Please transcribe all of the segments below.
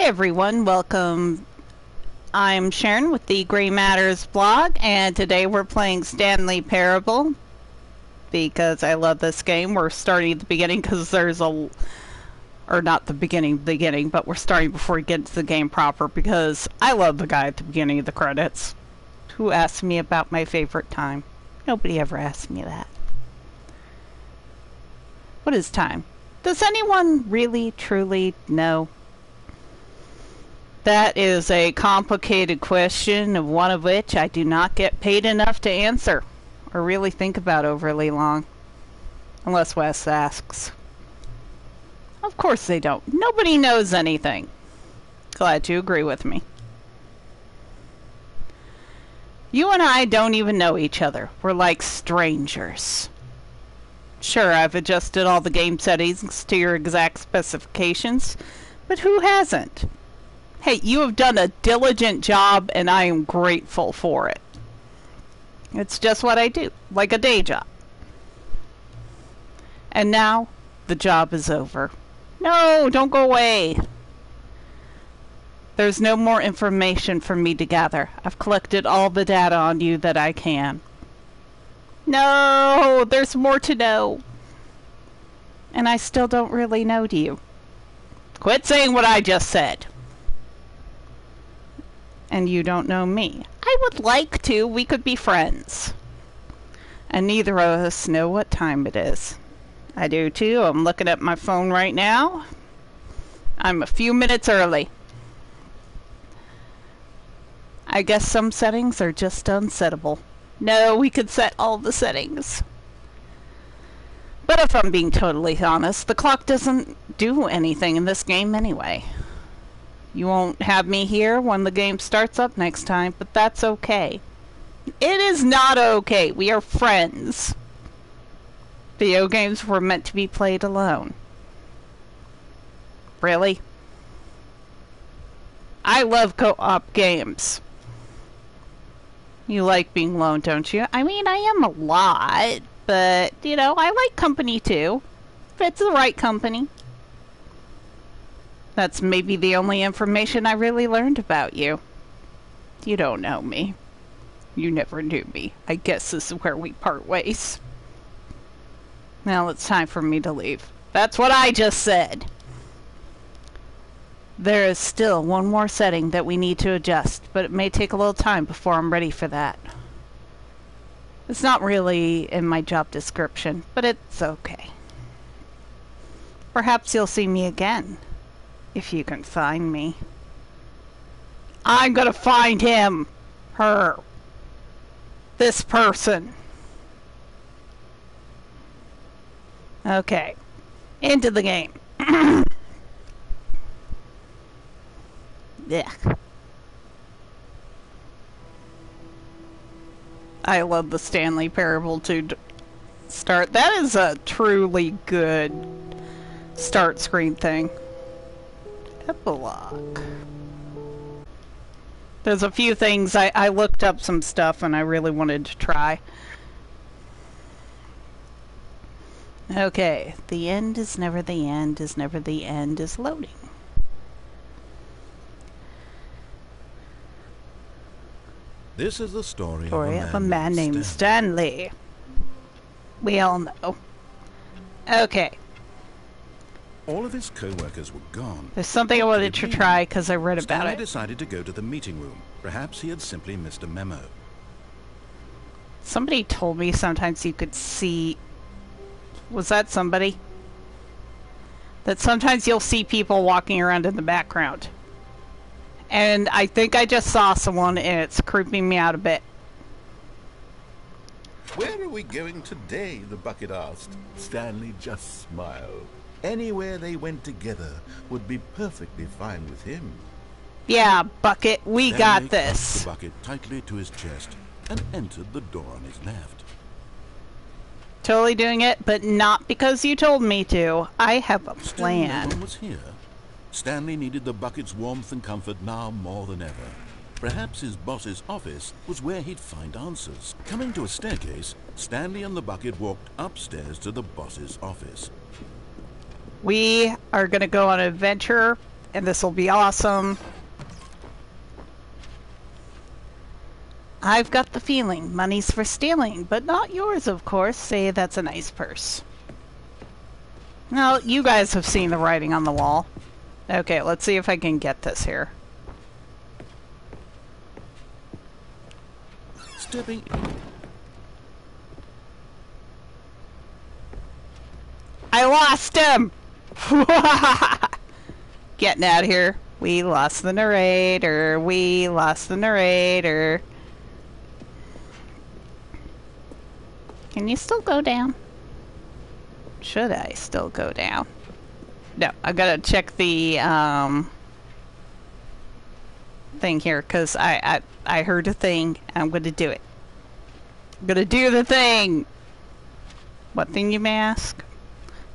Hey everyone, welcome. I'm Sharon with the Gray Matters blog, and today we're playing Stanley Parable because I love this game. We're starting at the beginning because there's a, or not the beginning, the beginning, but we're starting before we get to the game proper because I love the guy at the beginning of the credits who asked me about my favorite time. Nobody ever asked me that. What is time? Does anyone really, truly know? That is a complicated question, of one of which I do not get paid enough to answer or really think about overly long. Unless Wes asks. Of course they don't. Nobody knows anything. Glad you agree with me. You and I don't even know each other. We're like strangers. Sure, I've adjusted all the game settings to your exact specifications, but who hasn't? Hey, you have done a diligent job, and I am grateful for it. It's just what I do, like a day job. And now, the job is over. No, don't go away. There's no more information for me to gather. I've collected all the data on you that I can. No, there's more to know. And I still don't really know you. Quit saying what I just said. And you don't know me. I would like to. We could be friends. And neither of us know what time it is. I do too. I'm looking at my phone right now. I'm a few minutes early. I guess some settings are just unsettable. No, we could set all the settings. But if I'm being totally honest, the clock doesn't do anything in this game anyway. You won't have me here when the game starts up next time, but that's okay. It is not okay. We are friends. Video games were meant to be played alone. Really? I love co-op games. You like being alone, don't you? I mean, I am a lot, but, you know, I like company too. If it's the right company. That's maybe the only information I really learned about you. You don't know me. You never knew me. I guess this is where we part ways. Now it's time for me to leave. That's what I just said. There is still one more setting that we need to adjust, but it may take a little time before I'm ready for that. It's not really in my job description, but it's okay. Perhaps you'll see me again, if you can find me. I'm gonna find him! Her. This person. Okay. Into the game. Yeah. I love the Stanley Parable to start. That is a truly good start screen thing. Epilogue. There's a few things I, I looked up some stuff and I really wanted to try. Okay, the end is never the end is never the end is loading. This is the story, Story of of a man named Stanley. We all know. Okay, All of his co-workers were gone. there's something I wanted to try because I read about Stanley it. decided to go to the meeting room. Perhaps he had simply missed a memo. Somebody told me sometimes you could see. Was that somebody? That sometimes you'll see people walking around in the background. And I think I just saw someone and it's creeping me out a bit. Where are we going today? the bucket asked. Stanley just smiled. Anywhere they went together would be perfectly fine with him. Yeah, Bucket, we Stanley got this. the bucket tightly to his chest and entered the door on his left. Totally doing it, but not because you told me to. I have a Still no plan. was here. Stanley needed the bucket's warmth and comfort now more than ever. Perhaps his boss's office was where he'd find answers. Coming to a staircase, Stanley and the bucket walked upstairs to the boss's office. We are going to go on an adventure and this will be awesome. I've got the feeling money's for stealing, but not yours, of course. Say that's a nice purse. Now, you guys have seen the writing on the wall. Okay, let's see if I can get this here. Stepping I lost him! Getting out of here. We lost the narrator. We lost the narrator. Can you still go down? Should I still go down? No, I gotta check the um, thing here because I, I I heard a thing. I'm gonna do it. I'm gonna do the thing. What thing you may ask?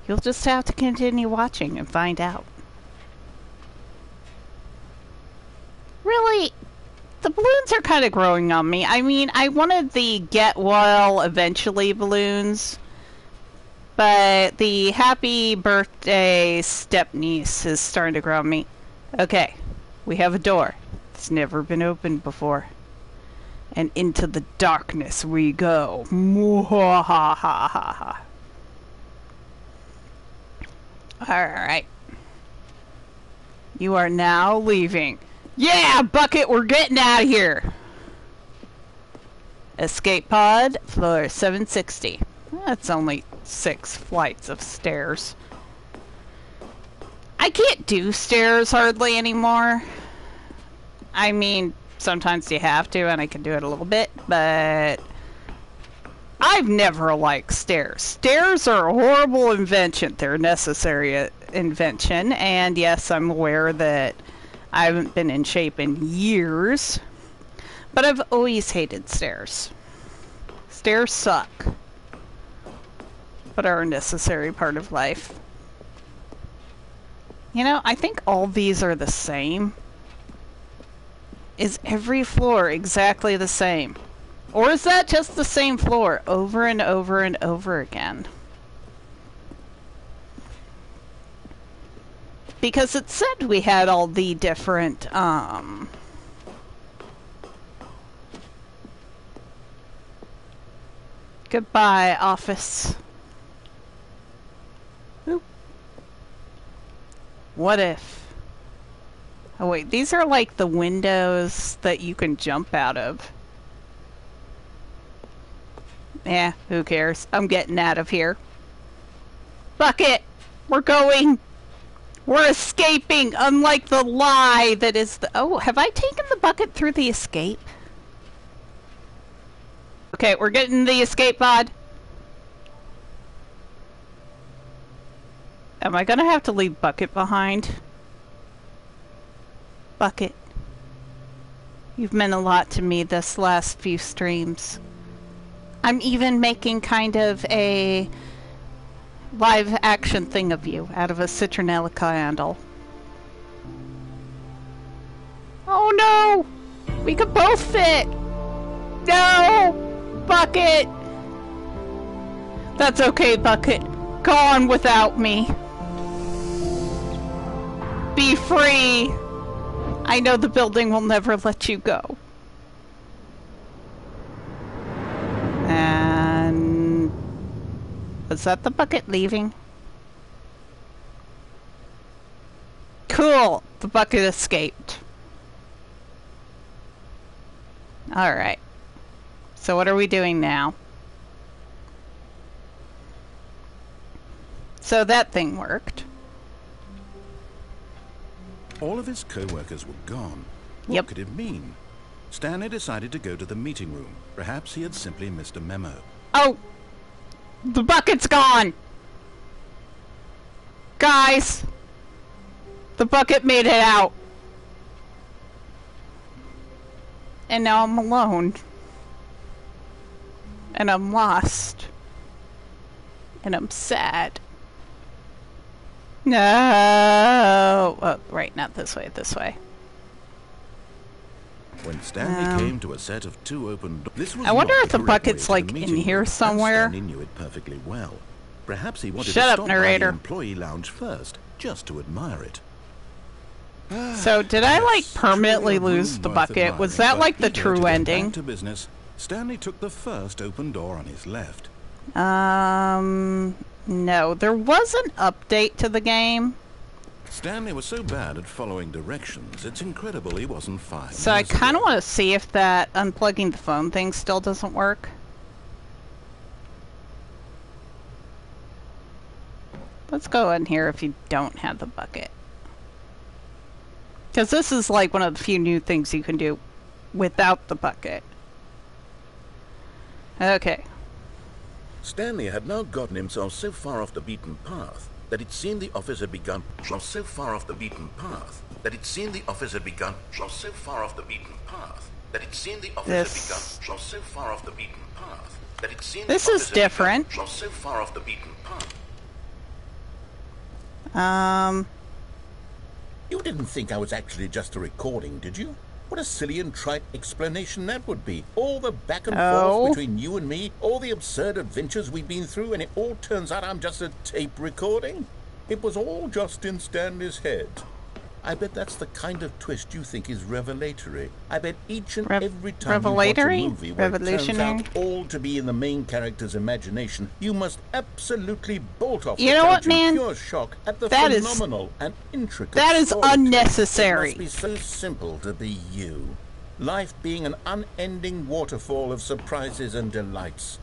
You'll just have to continue watching and find out. Really, the balloons are kind of growing on me. I mean, I wanted the get well eventually balloons, but the happy birthday step niece is starting to grow on me. Okay, we have a door. It's never been opened before. And into the darkness we go. Mwahaha. Alright. You are now leaving. Yeah, Bucket, we're getting out of here. Escape pod, floor 760. That's only six flights of stairs. I can't do stairs hardly anymore. I mean, sometimes you have to, and I can do it a little bit, but I've never liked stairs. Stairs are a horrible invention. They're a necessary uh, invention, and yes, I'm aware that I haven't been in shape in years, but I've always hated stairs. Stairs suck, but are a necessary part of life. You know, I think all these are the same. Is every floor exactly the same? Or is that just the same floor over and over and over again? Because it said we had all the different, um... Goodbye, office. Oop. What if... Oh wait, these are like the windows that you can jump out of. Eh, who cares? I'm getting out of here. Bucket! We're going! We're escaping, unlike the lie that is the- Oh, have I taken the bucket through the escape? Okay, we're getting the escape pod. Am I gonna have to leave Bucket behind? Bucket. You've meant a lot to me this last few streams. I'm even making kind of a live action thing of you out of a citronella candle. Oh no! We could both fit! No! Bucket! That's okay, Bucket. Go on without me. Be free! I know the building will never let you go. Was that the bucket leaving? Cool! The bucket escaped. Alright. So what are we doing now? So that thing worked. All of his co-workers were gone. What Yep. could it mean? Stanley decided to go to the meeting room. Perhaps he had simply missed a memo. Oh! The bucket's gone! Guys! The bucket made it out! And now I'm alone. And I'm lost. And I'm sad. No! Oh, right, not this way, this way. When Stanley Um, came to a set of two open doors, this was I wonder if the bucket's, like, the in here somewhere. Stanley knew it perfectly well. Perhaps he wanted Shut to up, stop by narrator. the employee lounge first, just to admire it. So did I like permanently lose the bucket? Was that like the true ending? To business, Stanley took the first open door on his left. Um, no. There was an update to the game, Stanley was so bad at following directions, it's incredible he wasn't five. so I kind of want to see if that unplugging the phone thing still doesn't work. Let's go in here if you don't have the bucket. Because this is like one of the few new things you can do without the bucket. Okay. Stanley had now gotten himself so far off the beaten path that it seemed the office had begun. Was so far off the beaten path that it seemed the office had begun. Was so far off the beaten path that it seemed the office This- had begun. Was so far off the beaten path that it seemed This the is different. Was so far off the beaten path. Um, You didn't think I was actually just a recording, did you? What a silly and trite explanation that would be. All the back and Oh. forth between you and me, all the absurd adventures we've been through, and it all turns out I'm just a tape recording? It was all just in Stanley's head. I bet that's the kind of twist you think is revelatory. I bet each and Rev- every time revelatory? you watch a movie where it turns out all to be in the main character's imagination, you must absolutely bolt off You know what, man? pure shock at the That is- phenomenal and intricate that is unnecessary. It must be so simple to be you. Life being an unending waterfall of surprises and delights.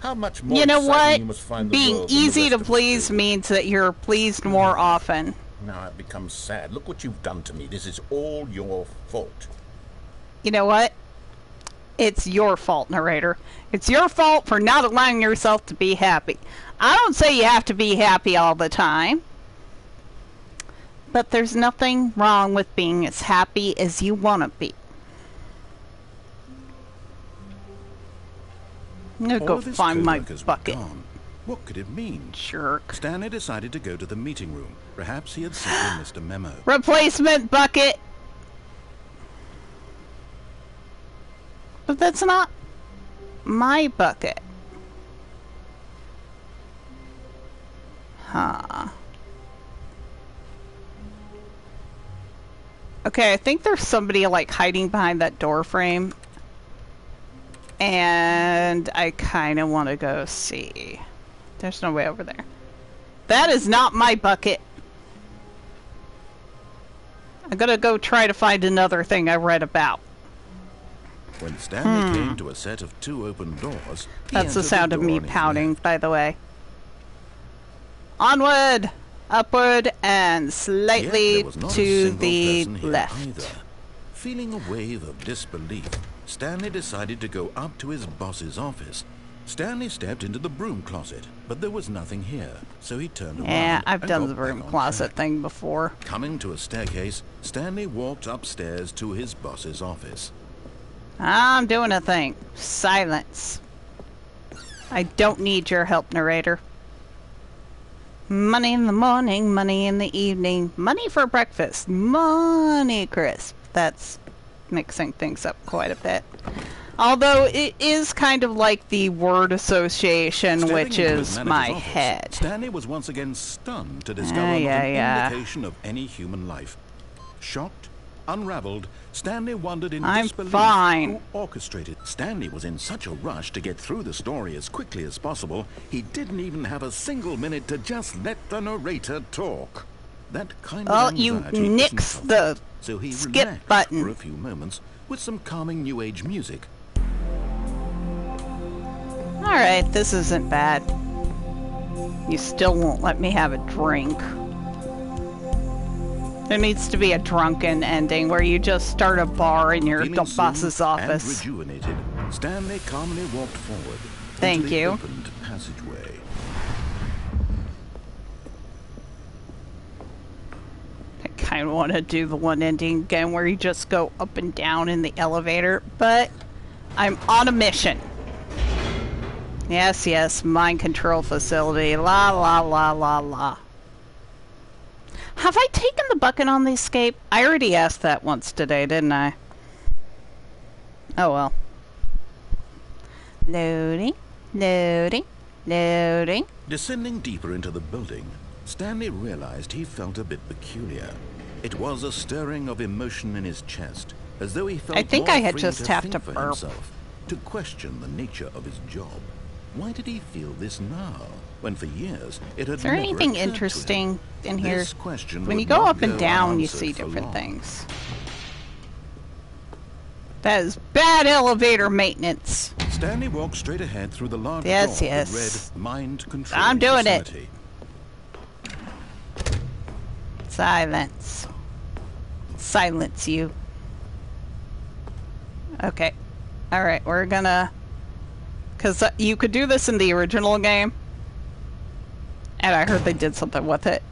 How much more you know what? you must find the Being world than the easy to please means that you're pleased more often. Now I've become sad. Look what you've done to me. This is all your fault. You know what? It's your fault, narrator. It's your fault for not allowing yourself to be happy. I don't say you have to be happy all the time. But there's nothing wrong with being as happy as you want to be. I'm gonna All go find my bucket. gone. What could it mean? Jerk. Stanley decided to go to the meeting room. Perhaps he had simply missed a memo. Replacement bucket. But that's not my bucket. Huh. Okay, I think there's somebody like hiding behind that door frame. And I kind of want to go see. There's no way over there. That is not my bucket. I'm gonna go try to find another thing I read about. When Stanley came to a set of two open doors, Hmm. That's the sound of me pouting, by the way. Onward, upward, and slightly there was not a to the left. Either. Feeling a wave of disbelief, Stanley decided to go up to his boss's office. Stanley stepped into the broom closet, but there was nothing here, so he turned around. Yeah, I've done the broom closet thing before. Coming to a staircase, Stanley walked upstairs to his boss's office. I'm doing a thing. Silence. I don't need your help, narrator. Money in the morning, money in the evening, money for breakfast, money crisp. That's mixing things up quite a bit. Although it is kind of like the word association, Stepping which is my office, head. Stanley was once again stunned to discover not yeah, an yeah. indication of any human life. Shocked, unraveled, Stanley wondered in I'm disbelief fine. who orchestrated. Stanley was in such a rush to get through the story as quickly as possible, he didn't even have a single minute to just let the narrator talk. That kind Well, of you nix the so he skip button. for a few moments with some calming new age music Alright, this isn't bad. You still won't let me have a drink. There needs to be a drunken ending where you just start a bar in your Feeling boss's office. And rejuvenated, Stanley calmly walked forward. Thank you. Opened passageway. I kind of want to do the one ending again where you just go up and down in the elevator, but I'm on a mission. Yes, yes, mind control facility. La la la la la. Have I taken the bucket on the escape? I already asked that once today, didn't I? Oh well. Loading, loading, loading. Descending deeper into the building, Stanley realized he felt a bit peculiar. It was a stirring of emotion in his chest, as though he felt I think I had just have to burp. himself, to question the nature of his job. Why did he feel this now, when for years it had Is there anything occurred to him? interesting in here? When you go up and down, you see different long. things. That is bad elevator maintenance. Stanley walked straight ahead through the large Yes, door yes. read Mind Control I'm doing it. Silence. Silence you. Okay. Alright, we're gonna... Because uh, you could do this in the original game. And I heard they did something with it.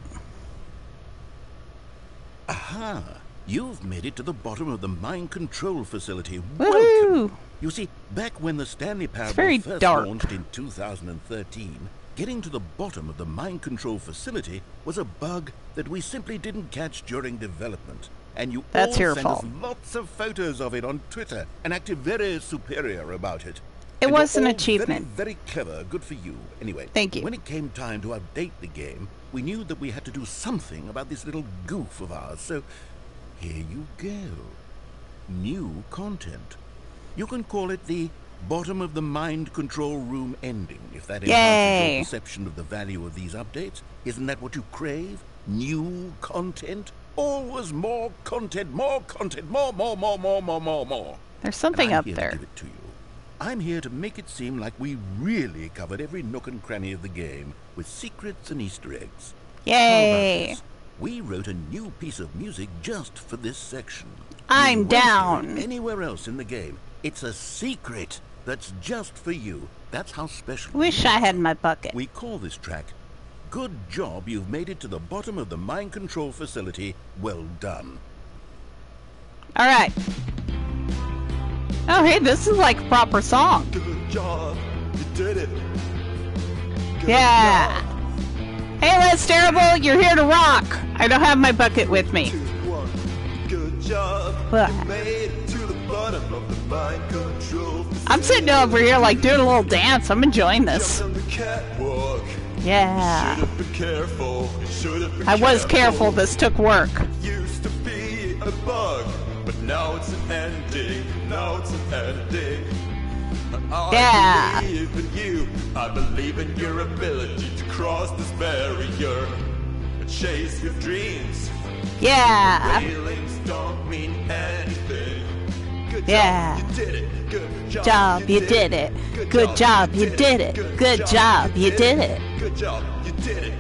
Aha! You've made it to the bottom of the mind control facility. Welcome! You see, back when the Stanley Parable very first dark. launched in 2013, getting to the bottom of the mind control facility was a bug that we simply didn't catch during development. And you That's all your sent fault. us lots of photos of it on Twitter and acted very superior about it. It And was an achievement. Very, very clever. Good for you. Anyway, Thank you. When it came time to update the game, we knew that we had to do something about this little goof of ours. So here you go. New content. You can call it the bottom of the mind control room ending, if that enhances your perception of the value of these updates. Isn't that what you crave? New content? Always more content, more content, more, more, more, more, more, more, more. There's something up there. Give it to you. I'm here to make it seem like we really covered every nook and cranny of the game with secrets and Easter eggs. Yay! We wrote a new piece of music just for this section. I'm You won't hear it down. Anywhere else in the game, it's a secret that's just for you. That's how special. Wish. I had my bucket. We call this track "Good Job You've Made It to the Bottom of the Mind Control Facility. Well done." Alright. Oh, hey, this is like a proper song. Good job, you did it. Good Yeah. Hey, Les Terrible, you're here to rock. I don't have my bucket with me. job. Two, one. Good job, What? you made it to the bottom of the mind control. I'm sitting over here like doing a little dance. I'm enjoying this. Jumped on the catwalk. Yeah. Been careful. Been I was careful. This took work. Used to be a bug, but now it's an ending. Now it's an ending. I Yeah. believe in you. I believe in your ability to cross this barrier and chase your dreams. Yeah. Don't mean anything. Good Yeah. job, you did it. Good job, Job, you did it. Good job, you did it. Good job, you did it. Good job, you did it.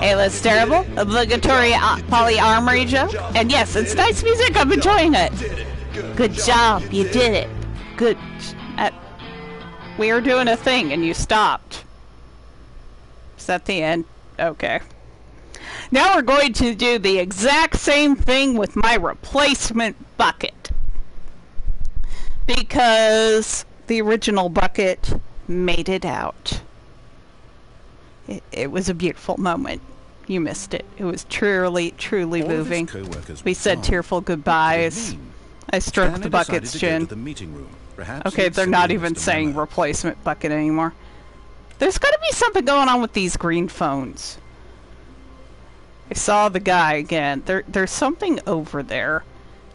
Hey, Les Terrible, obligatory uh, polyamory joke. And yes, it's nice music. I'm enjoying it. Did it. Good, Good job, you did it. Good. Uh, we were doing a thing and you stopped. Is that the end? Okay. Now we're going to do the exact same thing with my replacement bucket. Because the original bucket made it out. It, it was a beautiful moment. You missed it. It was truly, truly All moving. We said gone. tearful What did it goodbyes. I stroked the bucket's to chin. to the meeting room. Perhaps Okay, they're not even saying replacement bucket anymore. There's got to be something going on with these green phones. I saw the guy again. There, there's something over there.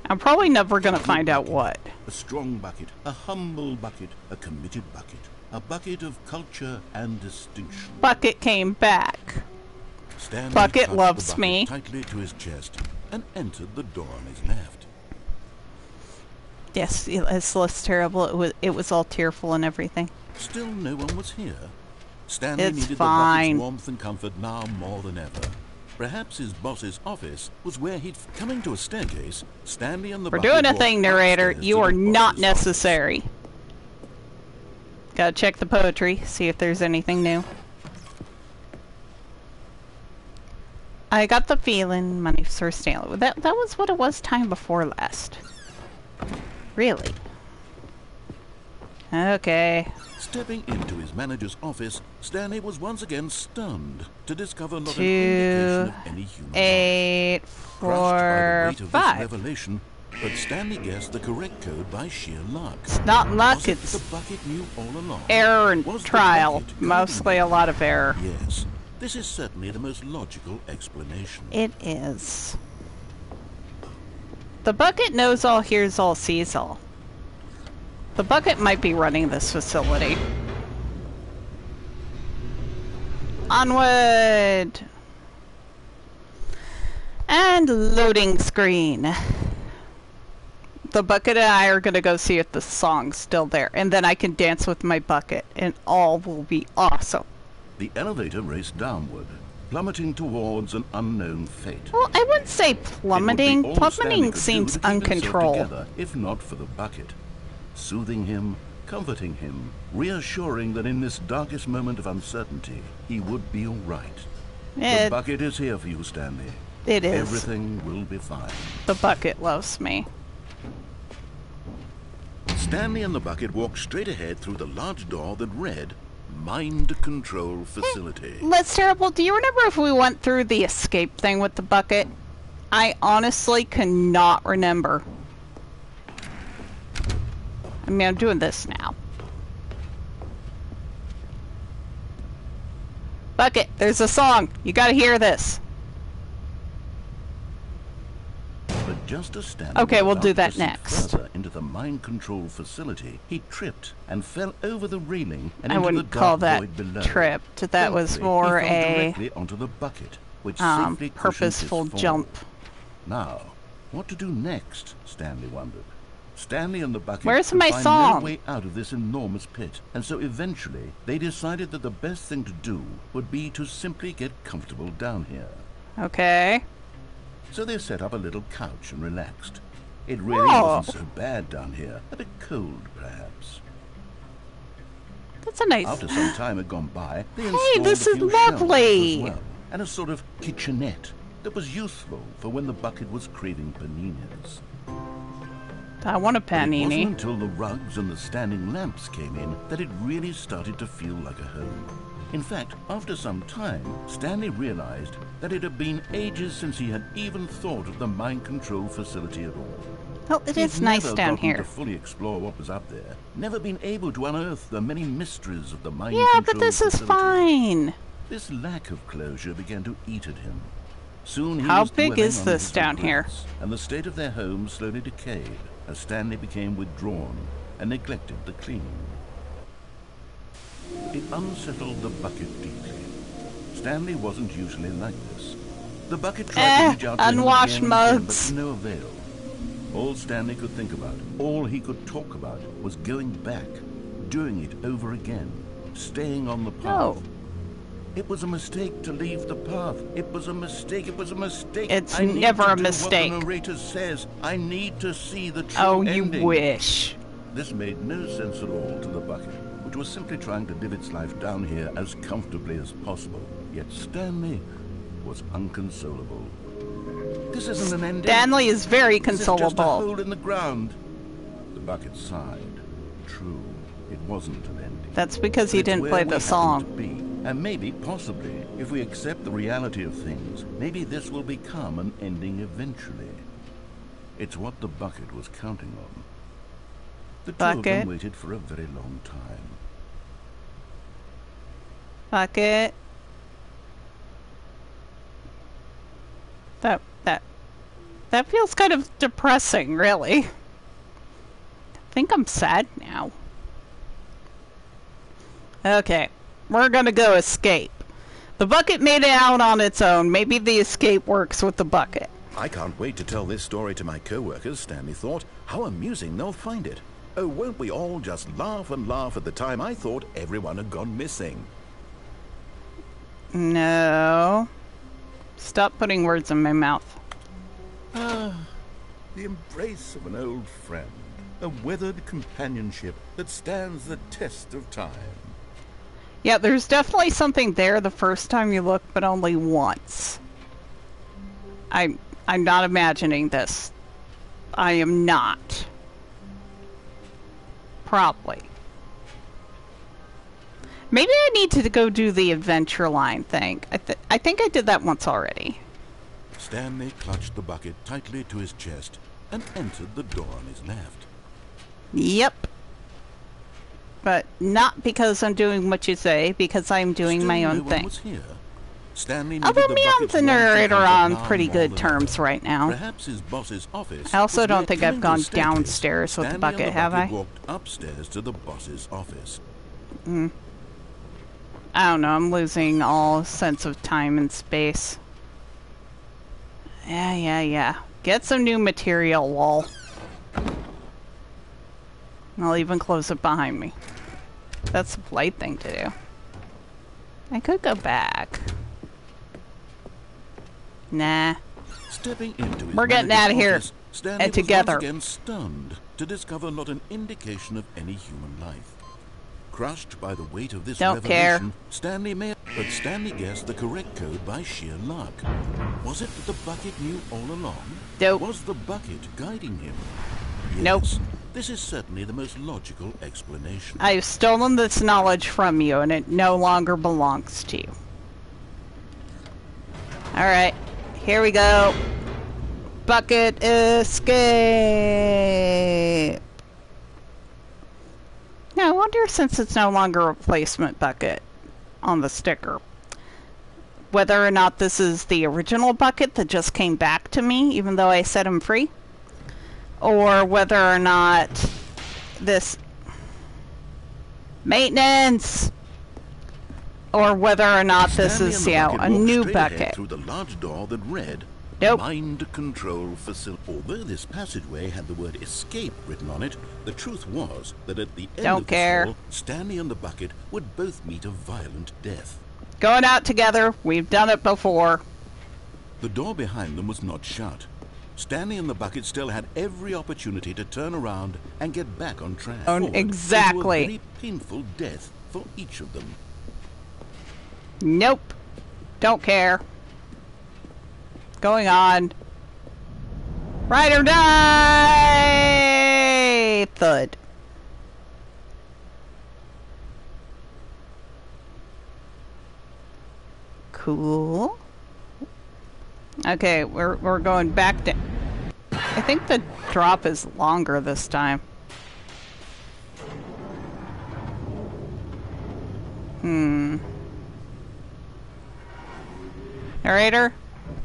I'm probably never gonna find out what. A strong bucket, a humble bucket, a committed bucket, a bucket of culture and distinction. Bucket came back. Stanley Bucket loves bucket me. tightly to his chest and entered the door on his left. Yes, it- it's less terrible. It was, it was all tearful and everything. Still, no one was here. Stanley It's needed fine. the warmth and comfort now more than ever. Perhaps his boss's office was where he'd coming to a staircase. Stanley and the We're doing a thing, narrator. You are not boss's office. necessary. Gotta check the poetry, see if there's anything new. I got the feeling money for Stanley. That that was what it was time before last. Really? Okay. Stepping into his manager's office, Stanley was once again stunned to discover not Two, an indication of any human life. Eight, Crushed by the four, weight of this five. revelation, but Stanley guessed the correct code by sheer luck. It's not luck, it's the bucket knew all along? error and Was trial. Mostly a lot of error. Yes, this is certainly the most logical explanation. It is. The bucket knows all, hears all, sees all. The bucket might be running this facility. Onward! And loading screen. The bucket and I are gonna go see if the song's still there, and then I can dance with my bucket, and all will be awesome. The elevator raced downward, plummeting towards an unknown fate. Well, I wouldn't say It plummeting. Plummeting seems to keep himself uncontrolled. together, if not for the bucket. Soothing him, comforting him, reassuring that in this darkest moment of uncertainty, he would be all right. the bucket is here for you, Stanley. it is. Everything will be fine. The bucket loves me. Stanley and the bucket walked straight ahead through the large door that read Mind Control Facility. Hmm. Let's terrible. Do you remember if we went through the escape thing with the bucket? I honestly cannot remember. I mean, I'm doing this now. Bucket, there's a song. You gotta hear this. But just as Stanley Okay, was we'll do that next. Further into the mind control facility, he tripped and fell over the railing and I into wouldn't the call that below. tripped. That was Thankfully, more he fell a onto the bucket, which um, safely cushioned his purposeful jump. Now, what to do next? Stanley wondered. Stanley and the bucket Where's my find song? no way out of this enormous pit, and so eventually they decided that the best thing to do would be to simply get comfortable down here. Okay. So they set up a little couch and relaxed. It really Oh. wasn't so bad down here. A bit cold, perhaps. That's a nice. After some time had gone by, they Hey, installed this a is few shelves lovely. as well, and a sort of kitchenette that was useful for when the bucket was craving paninis. I want a But It wasn't until the rugs and the standing lamps came in that it really started to feel like a home. In fact, after some time, Stanley realized that it had been ages since he had even thought of the mind control facility at all. Well, it He'd is nice never down here. To fully explore what was up there, never been able to unearth the many mysteries of the mind Yeah, but control this is fine. This lack of closure began to eat at him. Soon he How was big is this down here? And the state of their home slowly decayed as Stanley became withdrawn and neglected the cleaning. It unsettled the bucket deeply. Stanley wasn't usually like this. The bucket tried Eh, to reach out unwashed again and again, mugs. but no avail. All Stanley could think about, all he could talk about, was going back, doing it over again, staying on the path. No. It was a mistake to leave the path. It was a mistake. It was a mistake. It's never a mistake. What the narrator says. I need to see the true Oh, you ending. wish. This made no sense at all to the bucket, was simply trying to live its life down here as comfortably as possible. Yet Stanley was unconsolable. This isn't an ending. Stanley is very This is just a hole in the ground. The bucket sighed. True, it wasn't an ending. That's because he didn't play the song. be. And maybe, possibly, if we accept the reality of things, maybe this will become an ending eventually. It's what the bucket was counting on. The two of them waited for a very long time. Bucket. That that that feels kind of depressing, really. I think I'm sad now. Okay, we're gonna go escape. The bucket made it out on its own. Maybe the escape works with the bucket. I can't wait to tell this story to my co-workers, Stanley thought. How amusing they'll find it. Oh, won't we all just laugh and laugh at the time I thought everyone had gone missing? No. Stop putting words in my mouth. Ah, The embrace of an old friend. A weathered companionship that stands the test of time. Yeah, there's definitely something there the first time you look, but only once. I'm I'm not imagining this. I am not. Probably. Maybe I need to go do the adventure line thing. I, th- I think I did that once already. Stanley clutched the bucket tightly to his chest and entered the door on his left. Yep. But not because I'm doing what you say, because I'm doing Still my own one thing. was here. Stanley Although the me and the narrator are on pretty good terms right now. Perhaps his boss's office. I also don't think I've gone the downstairs with the Stanley and bucket, have bucket I? walked upstairs to the boss's office. Mm. I don't know, I'm losing all sense of time and space. Yeah, yeah, yeah. Get some new material, wall. I'll even close it behind me. That's a polite thing to do. I could go back. Nah. Stepping into We're getting out of here. Stanley And together. again stunned to discover not an indication of any human life. Crushed by the weight of this Don't care. revelation, Stanley may but Stanley guessed the correct code by sheer luck. Was it that the bucket knew all along? Nope. Was the bucket guiding him? Nope. This is certainly the most logical explanation. I've stolen this knowledge from you and it no longer belongs to you. Alright, here we go. Bucket escape. Now, I wonder since it's no longer a replacement bucket on the sticker, whether or not this is the original bucket that just came back to me, even though I set him free, or whether or not this maintenance or whether or not this is the yeah, a new bucket. Through the large door that read Nope. Mind Control Facility. Although this passageway had the word escape written on it, the truth was that at the end Don't of care. hall, Stanley and the bucket would both meet a violent death. Going out together, we've done it before. The door behind them was not shut. Stanley and the bucket still had every opportunity to turn around and get back on track. Oh, into a very painful death for each of them. Nope. Don't care. Going on. Ride or die! Thud. Cool. Okay, we're we're going back to. I think the drop is longer this time. Hmm. Narrator,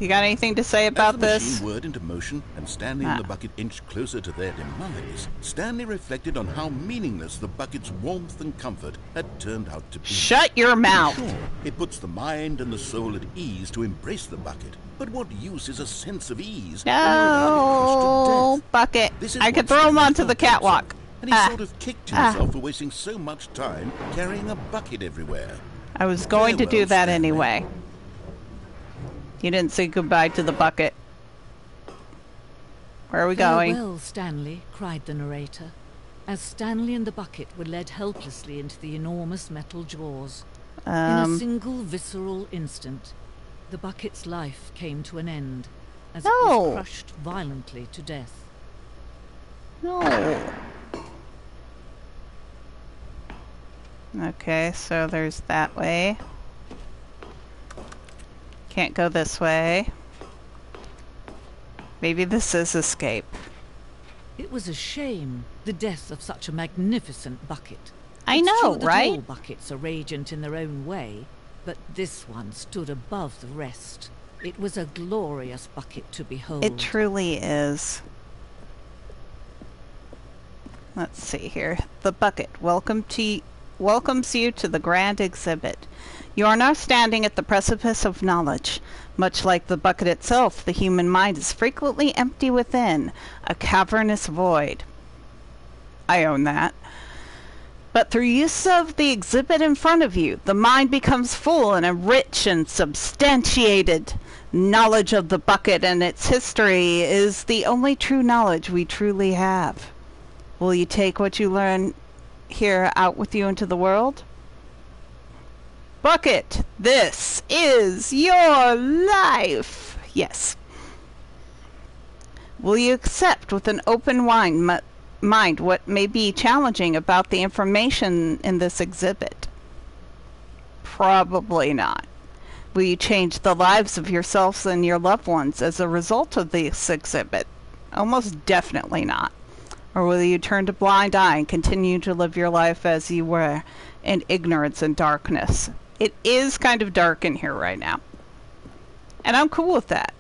you got anything to say about As the this? machine whirred into motion and Stanley Ah. and the bucket inched closer to their demise, Stanley reflected on how meaningless the bucket's warmth and comfort had turned out to be. Shut your mouth. Sure, it puts the mind and the soul at ease to embrace the bucket. But what use is a sense of ease when you're already crushed to No, bucket. This is I could throw him onto the catwalk. And he Ah. sort of kicked Ah. himself for wasting so much time carrying a bucket everywhere. I was going to do that Stanley. anyway. You didn't say goodbye to the bucket. Where are we going? Farewell, Stanley, cried the narrator, as Stanley and the bucket were led helplessly into the enormous metal jaws. In a Um, single visceral instant, the bucket's life came to an end, as it was crushed violently to death. no. Okay, so there's that way. Can't go this way. Maybe this is escape. It was a shame, the death of such a magnificent bucket. I It's know, right? All buckets are radiant in their own way, but this one stood above the rest. It was a glorious bucket to behold. It truly is. Let's see here. The bucket welcome to welcomes you to the grand exhibit. You are now standing at the precipice of knowledge. Much like the bucket itself, the human mind is frequently empty within, a cavernous void. I own that. But through use of the exhibit in front of you, the mind becomes full and a rich and substantiated knowledge of the bucket and its history is the only true knowledge we truly have. Will you take what you learn here out with you into the world? Bucket, this is your life. Yes. Will you accept with an open mind, what may be challenging about the information in this exhibit? Probably not. Will you change the lives of yourselves and your loved ones as a result of this exhibit? Almost definitely not. Or will you turn a blind eye and continue to live your life as you were in ignorance and darkness? It is kind of dark in here right now. And I'm cool with that.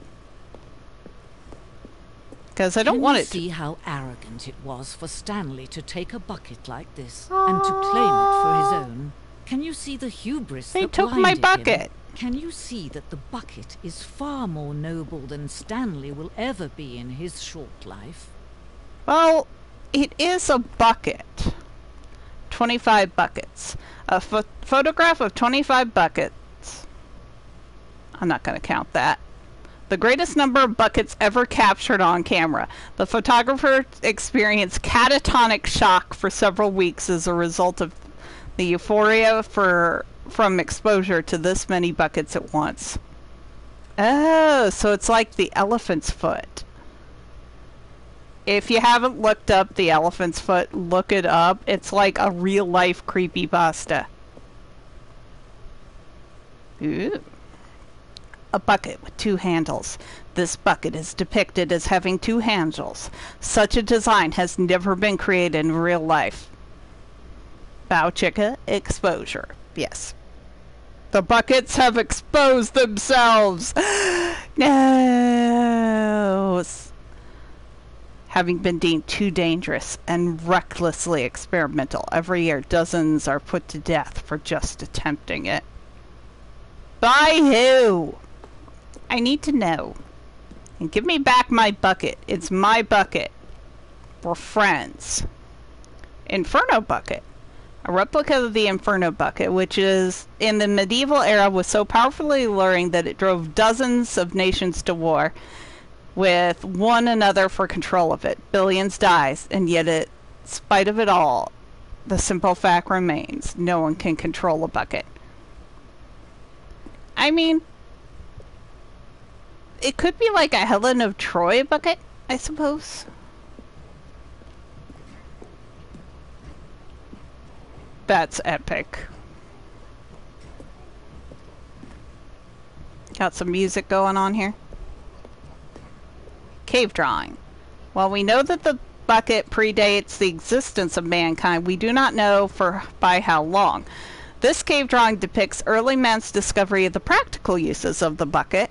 Because I don't Can want it to see how arrogant it was for Stanley to take a bucket like this and to claim it for his ah. own? Can you see the hubris They that took my blinded him? bucket. Can you see that the bucket is far more noble than Stanley will ever be in his short life? Well, it is a bucket. 25 buckets. A pho- photograph of 25 buckets. I'm not going to count that. The greatest number of buckets ever captured on camera. The photographer experienced catatonic shock for several weeks as a result of the euphoria for from exposure to this many buckets at once. Oh, so it's like the elephant's foot. If you haven't looked up the elephant's foot, look it up. It's like a real life creepy pasta. Ooh. A bucket with two handles. This bucket is depicted as having two handles. Such a design has never been created in real life. Bow chicka exposure. Yes. The buckets have exposed themselves. no. Having been deemed too dangerous and recklessly experimental, every year dozens are put to death for just attempting it. By who? I need to know. And give me back my bucket. It's my bucket. We're friends. Inferno bucket. A replica of the Inferno bucket, which is in the medieval era was so powerfully alluring that it drove dozens of nations to war with one another for control of it. Billions dies, and yet in spite of it all, the simple fact remains no one can control a bucket. I mean, it could be like a Helen of Troy bucket, I suppose. That's epic. Got some music going on here. Cave drawing. While we know that the bucket predates the existence of mankind, we do not know for by how long. This cave drawing depicts early man's discovery of the practical uses of the bucket,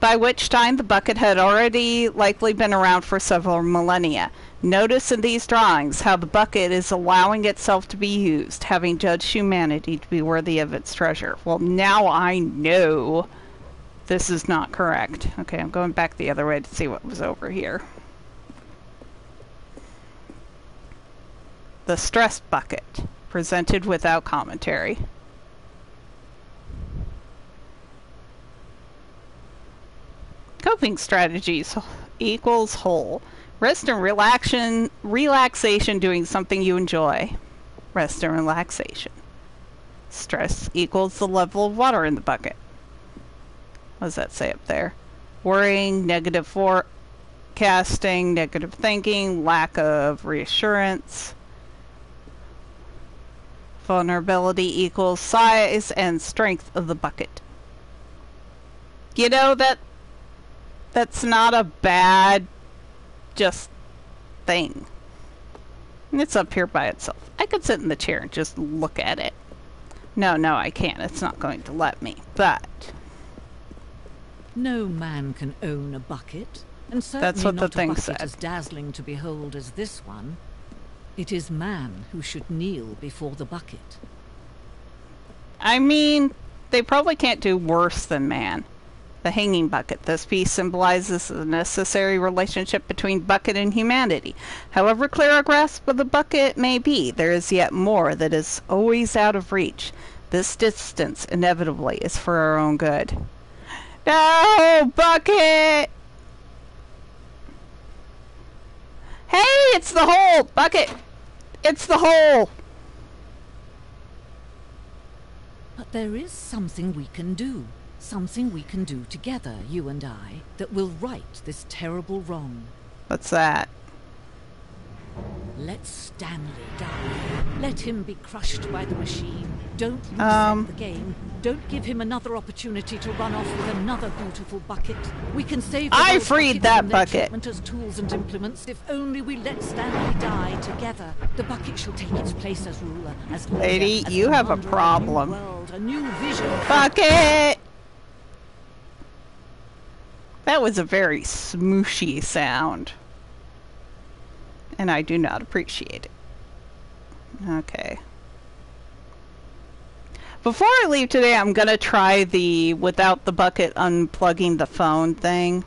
by which time the bucket had already likely been around for several millennia. Notice in these drawings how the bucket is allowing itself to be used, having judged humanity to be worthy of its treasure. Well, now I know this is not correct. Okay, I'm going back the other way to see what was over here. The stress bucket, presented without commentary. Coping strategies equals whole. Rest and relaxation, relaxation doing something you enjoy. Rest and relaxation. Stress equals the level of water in the bucket. What does that say up there? Worrying, negative forecasting, negative thinking, lack of reassurance. Vulnerability equals size and strength of the bucket. You know that that's not a bad just thing. It's up here by itself. I could sit in the chair and just look at it. No, no, I can't. It's not going to let me. But No man can own a bucket, and certainly That's what the not thing a bucket said. as dazzling to behold as this one. It is man who should kneel before the bucket. I mean, they probably can't do worse than man. The hanging bucket. This piece symbolizes the necessary relationship between bucket and humanity. However clear a grasp of the bucket may be, there is yet more that is always out of reach. This distance, inevitably, is for our own good. No, bucket! Hey, it's the hole! Bucket! It's the hole! But there is something we can do. Something we can do together, you and I, that will right this terrible wrong. What's that? Let Stanley die. Let him be crushed by the machine. Don't reset Um. the game. Don't give him another opportunity to run off with another beautiful bucket. We can save I freed buckets that bucket. as tools and implements. If only we let Stanley die together, the bucket shall take its place as ruler, as leader, Lady, as you have a problem. new world, a new vision. Bucket! That was a very smooshy sound. And I do not appreciate it. Okay. Before I leave today, I'm going to try the without the bucket unplugging the phone thing.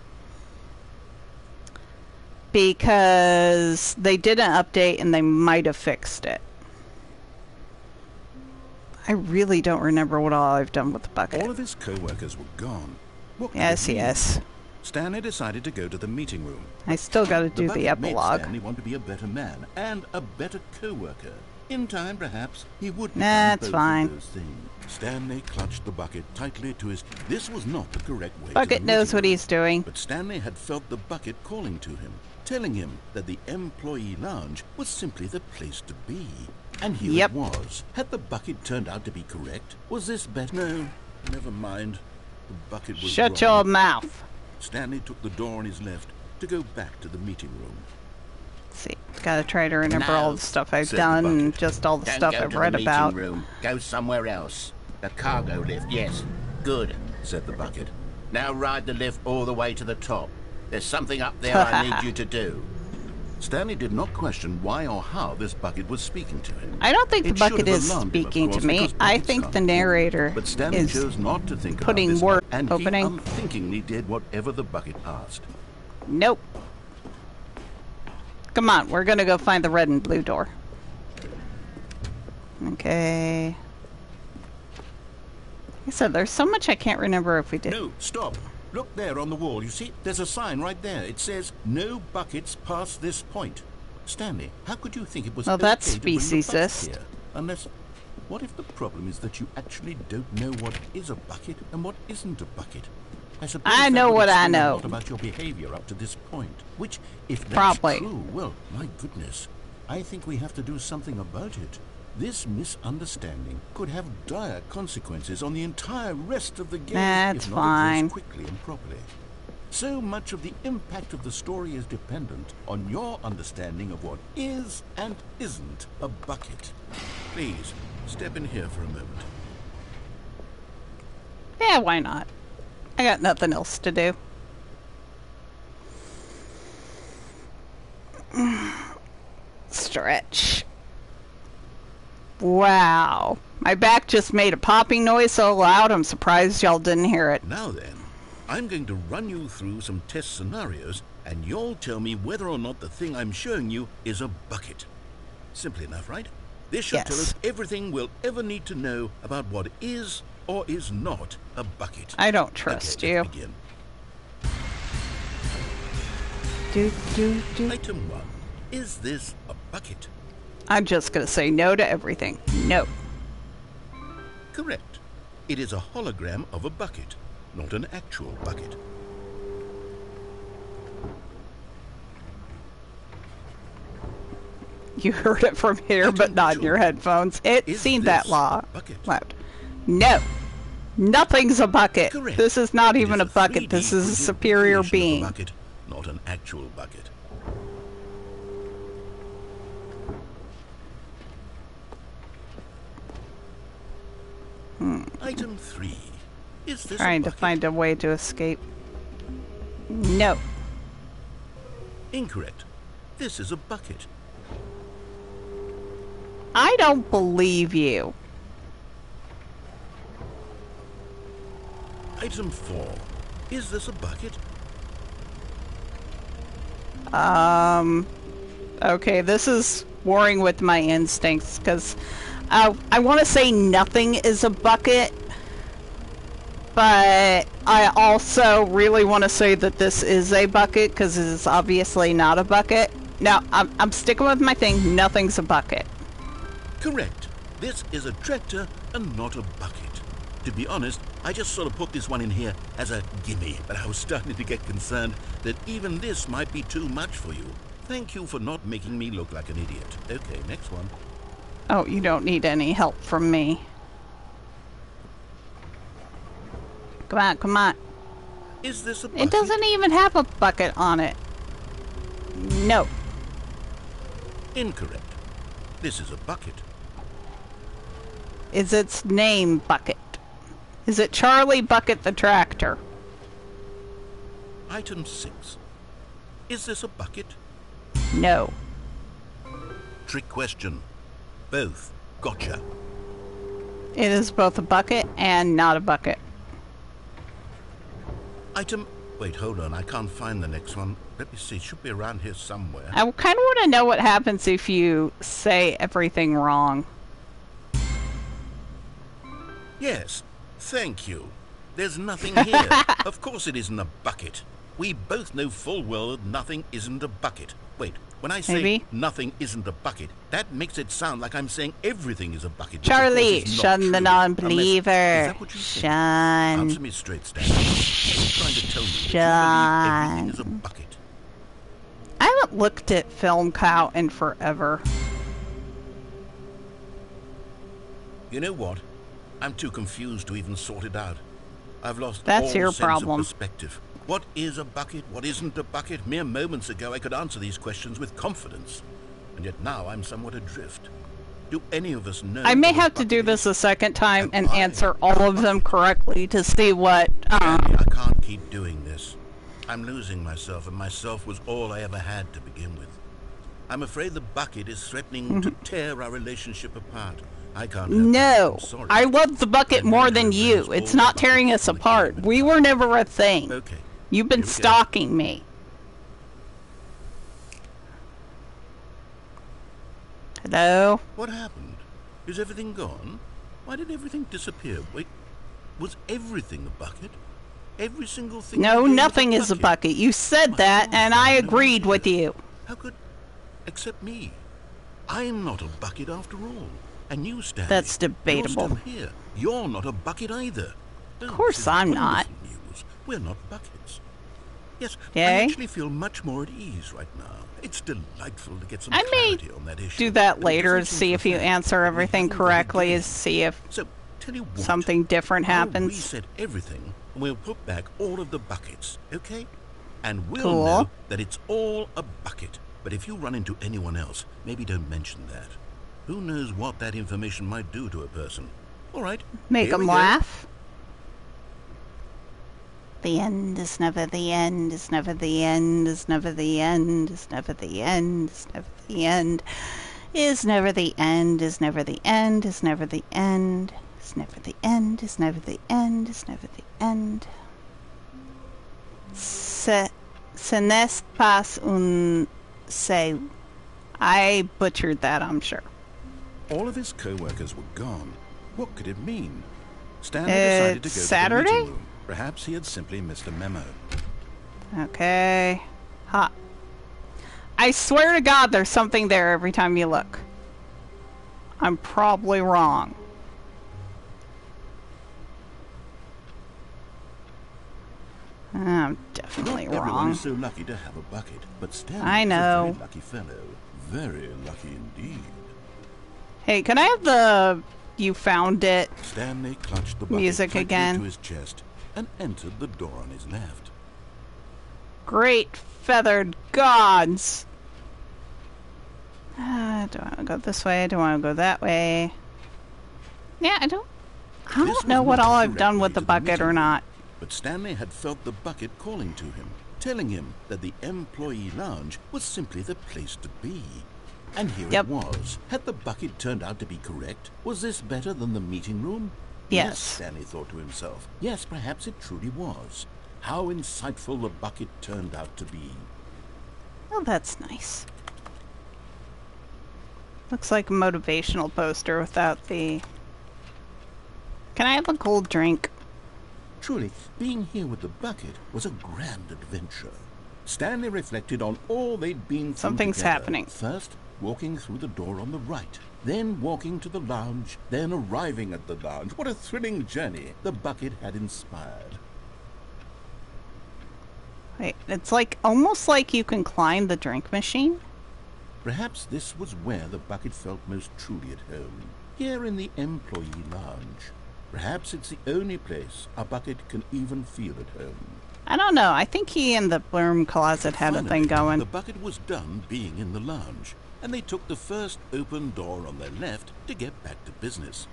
Because they did an update and they might have fixed it. I really don't remember what all I've done with the bucket. All of his co-workers were gone. What Yes, yes. Stanley decided to go to the meeting room. I still got to do the made epilogue. Stanley want to be a better man and a better co-worker. In time, perhaps, he would Nah, it's fine. of those things. Stanley clutched the bucket tightly to his... This was not the correct way to Bucket the knows what he's doing. But Stanley had felt the bucket calling to him, telling him that the employee lounge was simply the place to be. And here Yep. it was. Had the bucket turned out to be correct? Was this better? No, never mind. The bucket was Shut wrong. your mouth. Stanley took the door on his left to go back to the meeting room. see, gotta try to remember all the stuff I've done and just all the Don't stuff I've to read the meeting about. room. Go somewhere else. The cargo lift, yes. Good. Said the bucket. Now ride the lift all the way to the top. There's something up there I need you to do. Stanley did not question why or how this bucket was speaking to him. I don't think the It should bucket is alarmed him, of speaking course, to me. I think the narrator But Stanley is chose not to think putting word and opening. he unthinkingly did whatever the bucket asked. Nope. Come on, we're gonna go find the red and blue door. Okay. Like I said, there's so much I can't remember if we did. No, stop. Look there on the wall. You see, there's a sign right there. It says, no buckets past this point. Stanley, how could you think it was Well, that's okay the speciesist. here? Unless, what if the problem is that you actually don't know what is a bucket and what isn't a bucket? I suppose I know what I know. about your behavior up to this point. Which, if that's Probably. true, well, my goodness, I think we have to do something about it. This misunderstanding could have dire consequences on the entire rest of the game That's if not fine. addressed quickly and properly. So much of the impact of the story is dependent on your understanding of what is and isn't a bucket. Please, step in here for a moment. Yeah, why not? I got nothing else to do. Stretch. Wow. My back just made a popping noise so loud I'm surprised y'all didn't hear it. Now then, I'm going to run you through some test scenarios, and you'll tell me whether or not the thing I'm showing you is a bucket. Simply enough, right? This should tell us everything we'll ever need to know about what is or is not a bucket. I don't Okay, trust let's you. begin. Do, do, do. Item one. Is this a bucket? I'm just gonna say no to everything. No. Correct. It is a hologram of a bucket, not an actual bucket. You heard it from here, but not in your headphones. It Is seen that law. a? Loud. No. Nothing's a bucket. Correct. This is not even a bucket. This is a superior of a being. bucket, not an actual bucket. Item three. Is this. Trying to find a way to escape. No. Incorrect. This is a bucket. I don't believe you. Item four. Is this a bucket? Um. Okay, this is warring with my instincts because uh, I want to say nothing is a bucket, but I also really want to say that this is a bucket because it is obviously not a bucket. Now, I'm, I'm sticking with my thing. Nothing's a bucket. Correct. This is a tractor and not a bucket. To be honest, I just sort of put this one in here as a gimme, but I was starting to get concerned that even this might be too much for you. Thank you for not making me look like an idiot. Okay, next one. Oh, you don't need any help from me. Come on, come on. Is this a bucket? It doesn't even have a bucket on it. No. Incorrect. This is a bucket. Is its name Bucket? Is it Charlie Bucket the Tractor? Item 6. Is this a bucket? No. Trick question. Both. Gotcha. It is both a bucket and not a bucket. Item. Wait, hold on. I can't find the next one. Let me see. It should be around here somewhere. I kind of want to know what happens if you say everything wrong. Yes. Thank you. There's nothing here. of course it isn't a bucket. We both know full well that nothing isn't a bucket. Wait, when I say Maybe. nothing isn't a bucket, that makes it sound like I'm saying everything is a bucket. which of course Charlie, shun the non-believer. Is that what you think? Shun. Answer me straight, Stan. Are you trying to tell you everything is a bucket? I haven't looked at Film Cow in forever. You know what? I'm too confused to even sort it out. I've lost That's all your sense problem. of perspective. What is a bucket? What isn't a bucket? Mere moments ago, I could answer these questions with confidence, and yet now I'm somewhat adrift. Do any of us know? I may have to do this a second time And answer all of them correctly to see what. Um, I can't keep doing this. I'm losing myself, and myself was all I ever had to begin with. I'm afraid the bucket is threatening to tear our relationship apart. I can't. Mm-hmm. no. I love the bucket more than you. It's not tearing us apart. We were never a thing. Okay. You've been Here we go. stalking me. Hello? What happened? Is everything gone? Why did everything disappear? Wait, was everything a bucket? Every single thing? No, nothing is a bucket. You said My that, and I no agreed with you. How could... Except me. I'm not a bucket after all. And you, Stanley. That's You're debatable. still here. You're not a bucket either. Of course I'm not. News. We're not buckets. Yes, Yay. I actually feel much more at ease right now. It's delightful to get some I clarity on that issue. Do that later to see if you answer everything haven't got a correctly, see if So, tell you what. something different happens. We said everything, and we'll put back all of the buckets, okay? And we'll Cool. know that it's all a bucket. But if you run into anyone else, maybe don't mention that. Who knows what that information might do to a person? All right. Make them laugh. The end is never the end, is never the end, is never the end, is never the end, is never the end, is never the end, is never the end, is never the end, is never the end, is never the end, is never the end. Se, ce n'est pas un c'est. I butchered that, I'm sure. All of his co-workers were gone. What could it mean? Stanley Uh, decided to go Saturday? to the meeting room. Perhaps he had simply missed a memo. Okay. Ha. I swear to God there's something there every time you look. I'm probably wrong. I'm definitely Not everyone wrong. is so lucky to have a bucket, but Stanley I know. very lucky fellow. Very lucky indeed. Hey, can I have the you found it? Stanley clutched the bucket Music again. to his chest and entered the door on his left. Great feathered gods. Uh, do I want to go this way? Do I want to go that way? Yeah, I don't. I This don't know what all I've done with the to the bucket or not. But Stanley had felt the bucket calling to him, telling him that the employee lounge was simply the place to be. And here Yep. it was. Had the bucket turned out to be correct? Was this better than the meeting room? Yes. Stanley thought to himself. Yes, perhaps it truly was. How insightful the bucket turned out to be. Oh, that's nice. Looks like a motivational poster without the. Can I have a cold drink? Truly, being here with the bucket was a grand adventure. Stanley reflected on all they'd been through Something's together. happening. First, walking through the door on the right, then walking to the lounge, then arriving at the lounge. What a thrilling journey the bucket had inspired. Wait, it's like almost like you can climb the drink machine. Perhaps this was where the bucket felt most truly at home, here in the employee lounge. Perhaps it's the only place a bucket can even feel at home. I don't know. I think he and the broom closet had a thing going. The bucket was done being in the lounge, and they took the first open door on their left to get back to business.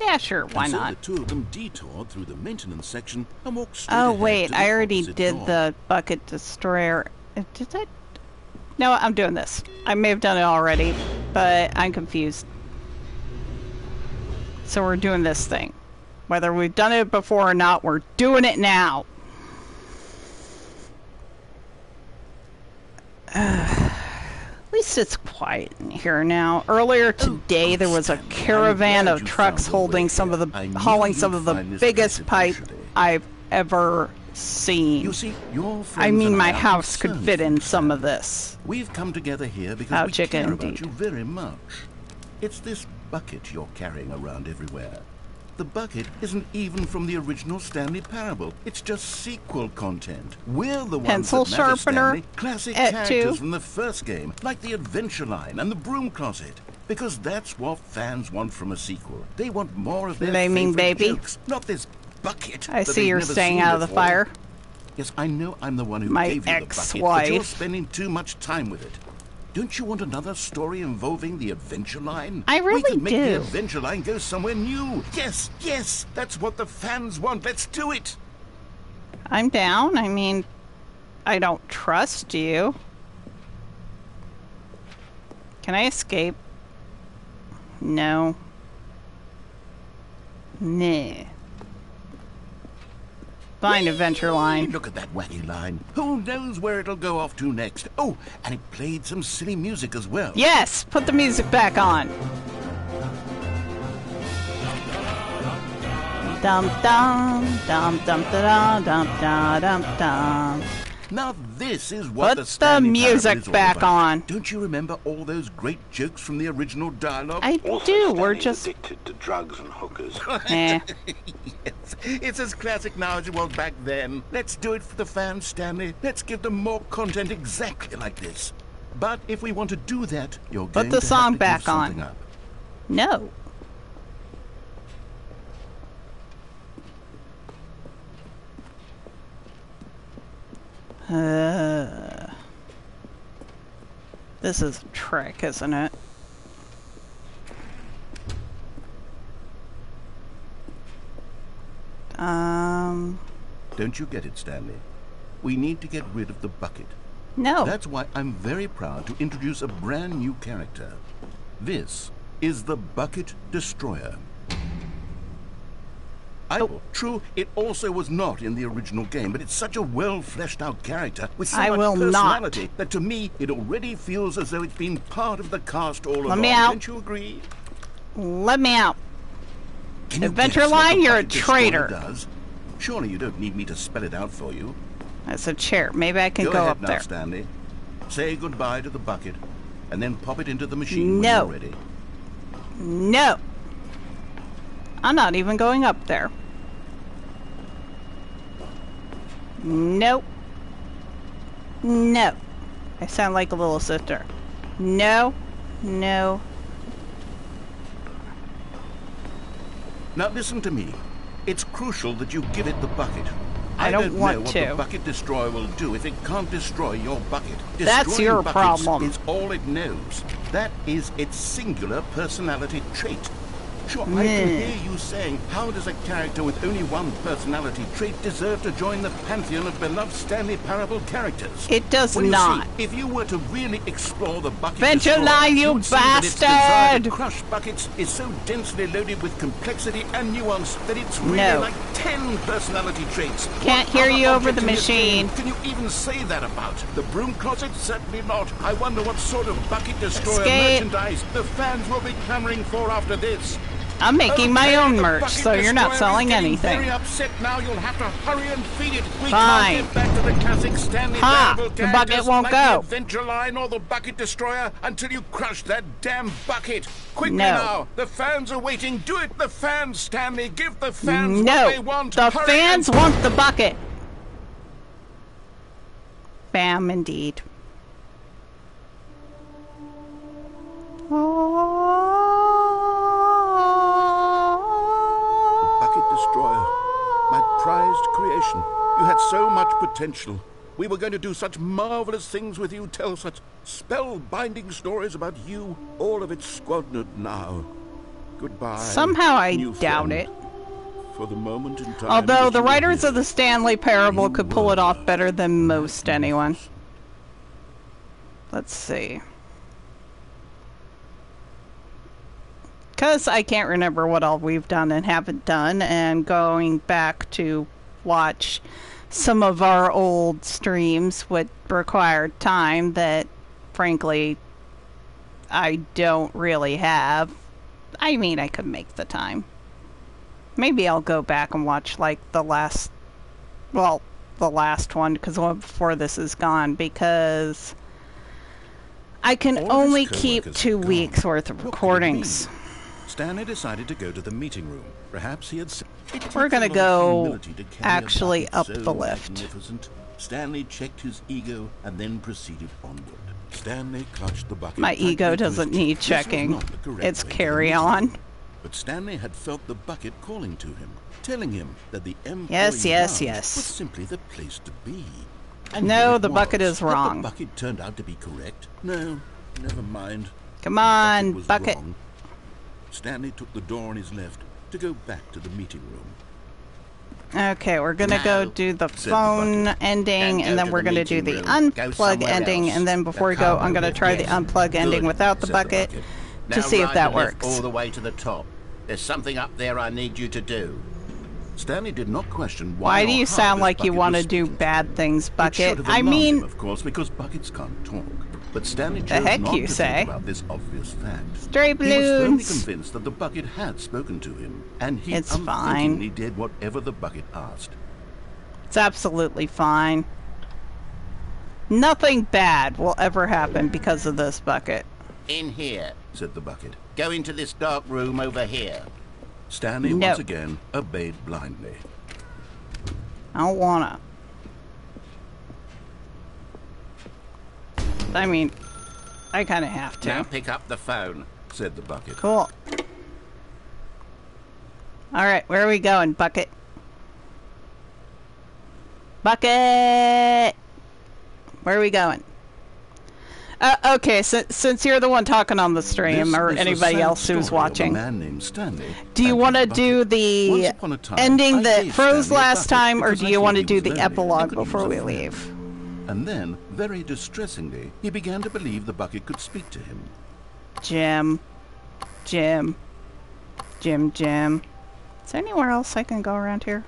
Yeah, sure. Why so not? the two of them detoured through the maintenance section and walked straight Oh wait, I already did door. the bucket destroyer. Uh, Did I? No, I'm doing this. I may have done it already, but I'm confused. So we're doing this thing. Whether we've done it before or not, we're doing it now. At least it's quiet in here now. Earlier oh, today, there was a caravan of trucks found your way holding some of the hauling some of the biggest pipe. I've ever seen. You see, your I mean, my house could fit in some of this. We've come together here because How we chicken care about you very much. It's this bucket you're carrying around everywhere. The bucket isn't even from the original Stanley Parable. It's just sequel content. We're the ones Pencil that matter, sharpener Stanley. Classic characters two. from the first game, like the Adventure Line and the Broom Closet. Because that's what fans want from a sequel. They want more of their Flaming favorite baby. jokes, not this bucket. I see you're staying out of the before. fire. Yes, I know I'm the one who My gave you the bucket, but you're spending too much time with it. Don't you want another story involving the Adventure Line? I really we could make the. Adventure Line go somewhere new. Yes, yes, that's what the fans want. Let's do it. I'm down. I mean, I don't trust you. Can I escape? No. Nah. Fine, Adventure Line. Look at that wacky line. Who knows where it'll go off to next? Oh, and it played some silly music as well. Yes, put the music back on. Dum dum dum dum da dum da dum dum. Now this is what Put the the music Parable is all back about. on. Don't you remember all those great jokes from the original dialogue? I Also, do. We're just. addicted to drugs and hookers. Eh. yes, it's as classic now as it was back then. Let's do it for the fans, Stanley. Let's give them more content exactly like this. But if we want to do that, you're Put going the to song have to back give something on. up. No. Uh, this is a trick, isn't it? Um, Don't you get it, Stanley? We need to get rid of the bucket. no. That's why I'm very proud to introduce a brand new character. This is the Bucket Destroyer. I, Oh. True, it also was not in the original game, but it's such a well fleshed out character with so I much will not. personality that to me it already feels as though it's been part of the cast all along. me out. Don't you agree? Let me out. Can you Adventure what Line, you're a traitor. Does? Surely you don't need me to spell it out for you. That's a chair. Maybe I can Go, go, ahead up now, there. Stanley. Say goodbye to the bucket, and then pop it into the machine No. when you're ready. No. I'm not even going up there. Nope. No. I sound like a little sister. No. No. Now listen to me. It's crucial that you give it the bucket. I don't don't want know what to. the bucket destroyer will do if it can't destroy your bucket. That's Destroying your buckets problem. Is all it knows. That is its singular personality trait. Sure, I can hear you saying, how does a character with only one personality trait deserve to join the pantheon of beloved Stanley Parable characters? It does Well, not. See, if you were to really explore the bucket Venture lie, you would see that its bastard! crush buckets is so densely loaded with complexity and nuance that it's really No. like ten personality traits. Can't What hear you over the in this game machine. Can you even say that about? The broom closet? Certainly not. I wonder what sort of bucket destroyer Escape. merchandise the fans will be clamoring for after this. I'm making my own merch, so you're not selling anything. Very upset now. You'll have to hurry and feed it. We Fine. can't get back to the classic Stanley Ha! The bucket won't go. The Adventure Line or the Bucket Destroyer until you crush that damn bucket. Quickly No. now. The fans are waiting. Do it, the fans, Stanley. Give the fans no. what they want. The fans want the bucket. Bam, indeed. Bucket prized. You had so much potential. We were going to do such marvelous things with you, tell such spellbinding stories about you. All of it squandered now. Goodbye. Somehow I new doubt friend. it. For the moment in time. Although the writers here, of the Stanley Parable you could pull it off better than most anyone. Let's see. Because I can't remember what all we've done and haven't done, and going back to watch some of our old streams would require time that, frankly, I don't really have. I mean, I could make the time. Maybe I'll go back and watch, like, the last. Well, the last one, because the one before this is gone, because. I can All only keep two gone. weeks worth of What could it recordings. Stanley decided to go to the meeting room. Perhaps he had. We're lot of go to actually up so the lift. Stanley checked his ego and then proceeded onward. Stanley clutched the bucket. My ego doesn't need checking. not the correct It's carry on. But Stanley had felt the bucket calling to him, telling him that the employee Yes, yes, yes. was simply the place to be. No, here it the bucket is wrong. The bucket turned out to be correct. No, never mind. Come on, was bucket. wrong. Stanley took the door on his left to go back to the meeting room. Okay, we're gonna go do the said the phone ending, Then and then to we're the gonna do the room. Unplug ending, else. and then The before we go, I'm gonna will try the yes. unplug ending Good, without the said the bucket bucket. to see if that works. all the way to the top. There's something up there I need you to do. Stanley did not question why. Why do you sound like you want to do bad things, It Bucket? I mean, him, of course, because buckets can't talk. But Stanley The chose heck not you to say? think about this obvious fact. Stray He was firmly convinced that the bucket had spoken to him, and he It's fine. unthinkingly did whatever the bucket asked. It's absolutely fine. Nothing bad will ever happen because of this bucket. In here. Said the bucket. Go into this dark room over here. Stanley No. once again obeyed blindly. I don't wanna. I mean, I kind of have to. Now pick up the phone. Said the bucket. Cool. All right, where are we going, Bucket? Bucket! Where are we going? Uh, okay, so, since you're the one talking on the stream, This or is anybody else who's watching, man named Stanley do you want to do the Once upon a time, ending I that froze Stanley last bucket time, or do you want to do the epilogue before we leave? And then, very distressingly, he began to believe the bucket could speak to him. Jim. Jim. Jim, Jim. Is there anywhere else I can go around here?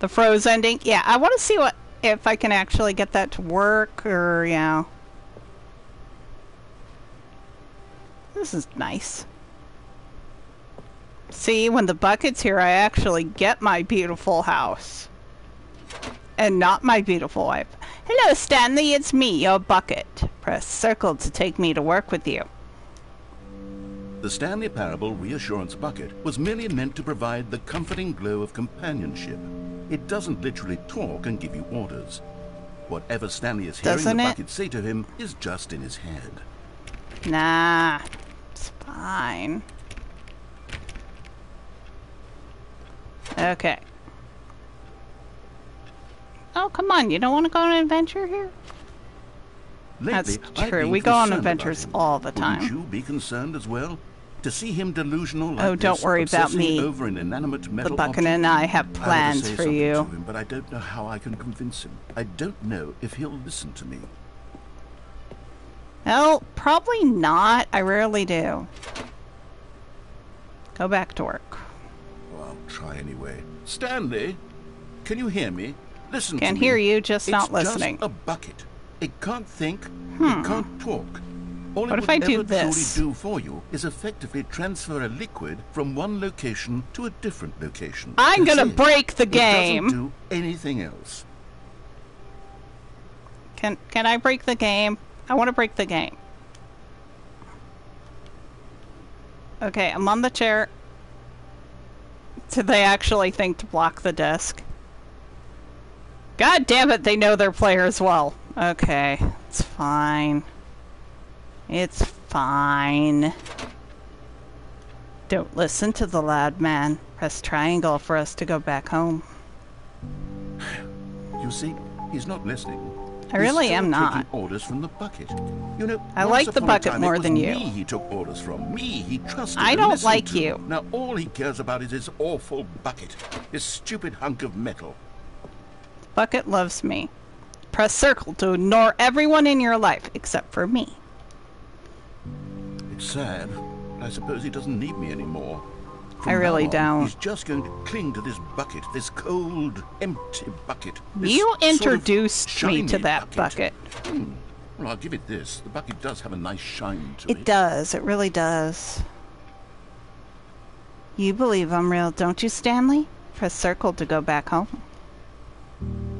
The froze ending? Yeah, I want to see what if I can actually get that to work or, you know. This is nice. See, when the bucket's here, I actually get my beautiful house. And not my beautiful wife. Hello, Stanley, it's me, your bucket. Press circle to take me to work with you. The Stanley Parable Reassurance Bucket was merely meant to provide the comforting glow of companionship. It doesn't literally talk and give you orders. Whatever Stanley is hearing Doesn't the it? bucket say to him is just in his head. Nah, it's fine. Okay. Oh, come on. You don't want to go on an adventure here? Lately, That's true. We go on adventures all the time. Wouldn't you be concerned as well? To see him delusional like Oh, don't this, worry about me. Over an inanimate metal The object? and I have I plans say for you. Him, but I don't know how I can convince him. I don't know if he'll listen to me. Well, probably not. I rarely do. Go back to work. Well, I'll try anyway. Stanley, can you hear me? Listen Can to me. hear you, just it's not listening. Hmm. Just a bucket. It can't think. It can't talk. All What it if would I do this? truly do for you is effectively transfer a liquid from one location to a different location. I'm That's gonna it. break the game. It doesn't do anything else. Can can I break the game? I want to break the game. Okay, I'm on the chair. Did they actually think to block the desk? God damn it, they know their players well. Okay, it's fine. It's fine. Don't listen to the loud man. Press triangle for us to go back home. You see, he's not listening. I really He's am not. orders from the bucket. You know, I like the bucket time, more than you. Me he took orders from. Me he trusted. I don't like to. you. Now all he cares about is his awful bucket, his stupid hunk of metal. Bucket loves me. Press circle to ignore everyone in your life except for me. It's sad. I suppose he doesn't need me anymore. I really on, don't. He's just going to cling to this bucket, this cold, empty bucket. You sort of introduced me to that bucket. Hmm. Well, I'll give it this. The bucket does have a nice shine to it. It does. It really does. You believe I'm real, don't you, Stanley? Press circle to go back home.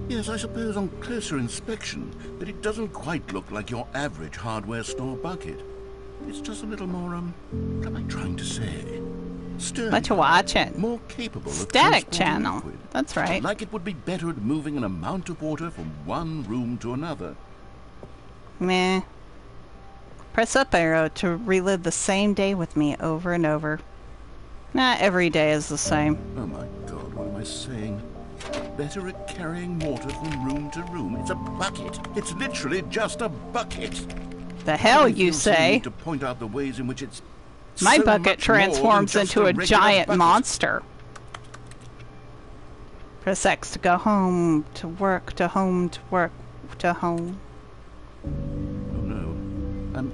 Yes, I suppose on closer inspection that it doesn't quite look like your average hardware store bucket. It's just a little more, um, what am I trying to say? Sturdy. What you watching? More capable of Static channel. liquid. That's right. Like it would be better at moving an amount of water from one room to another. Meh. Press up arrow to relive the same day with me over and over. Not every day is the same. Oh my god, what am I saying? Better at carrying water from room to room. It's a bucket. It's literally just a bucket. The hell you say? to point out the ways in which it's My so bucket much more than transforms into a regular giant bucket. monster. Press X to go home, to work, to home, to work, to home. Oh no, I'm,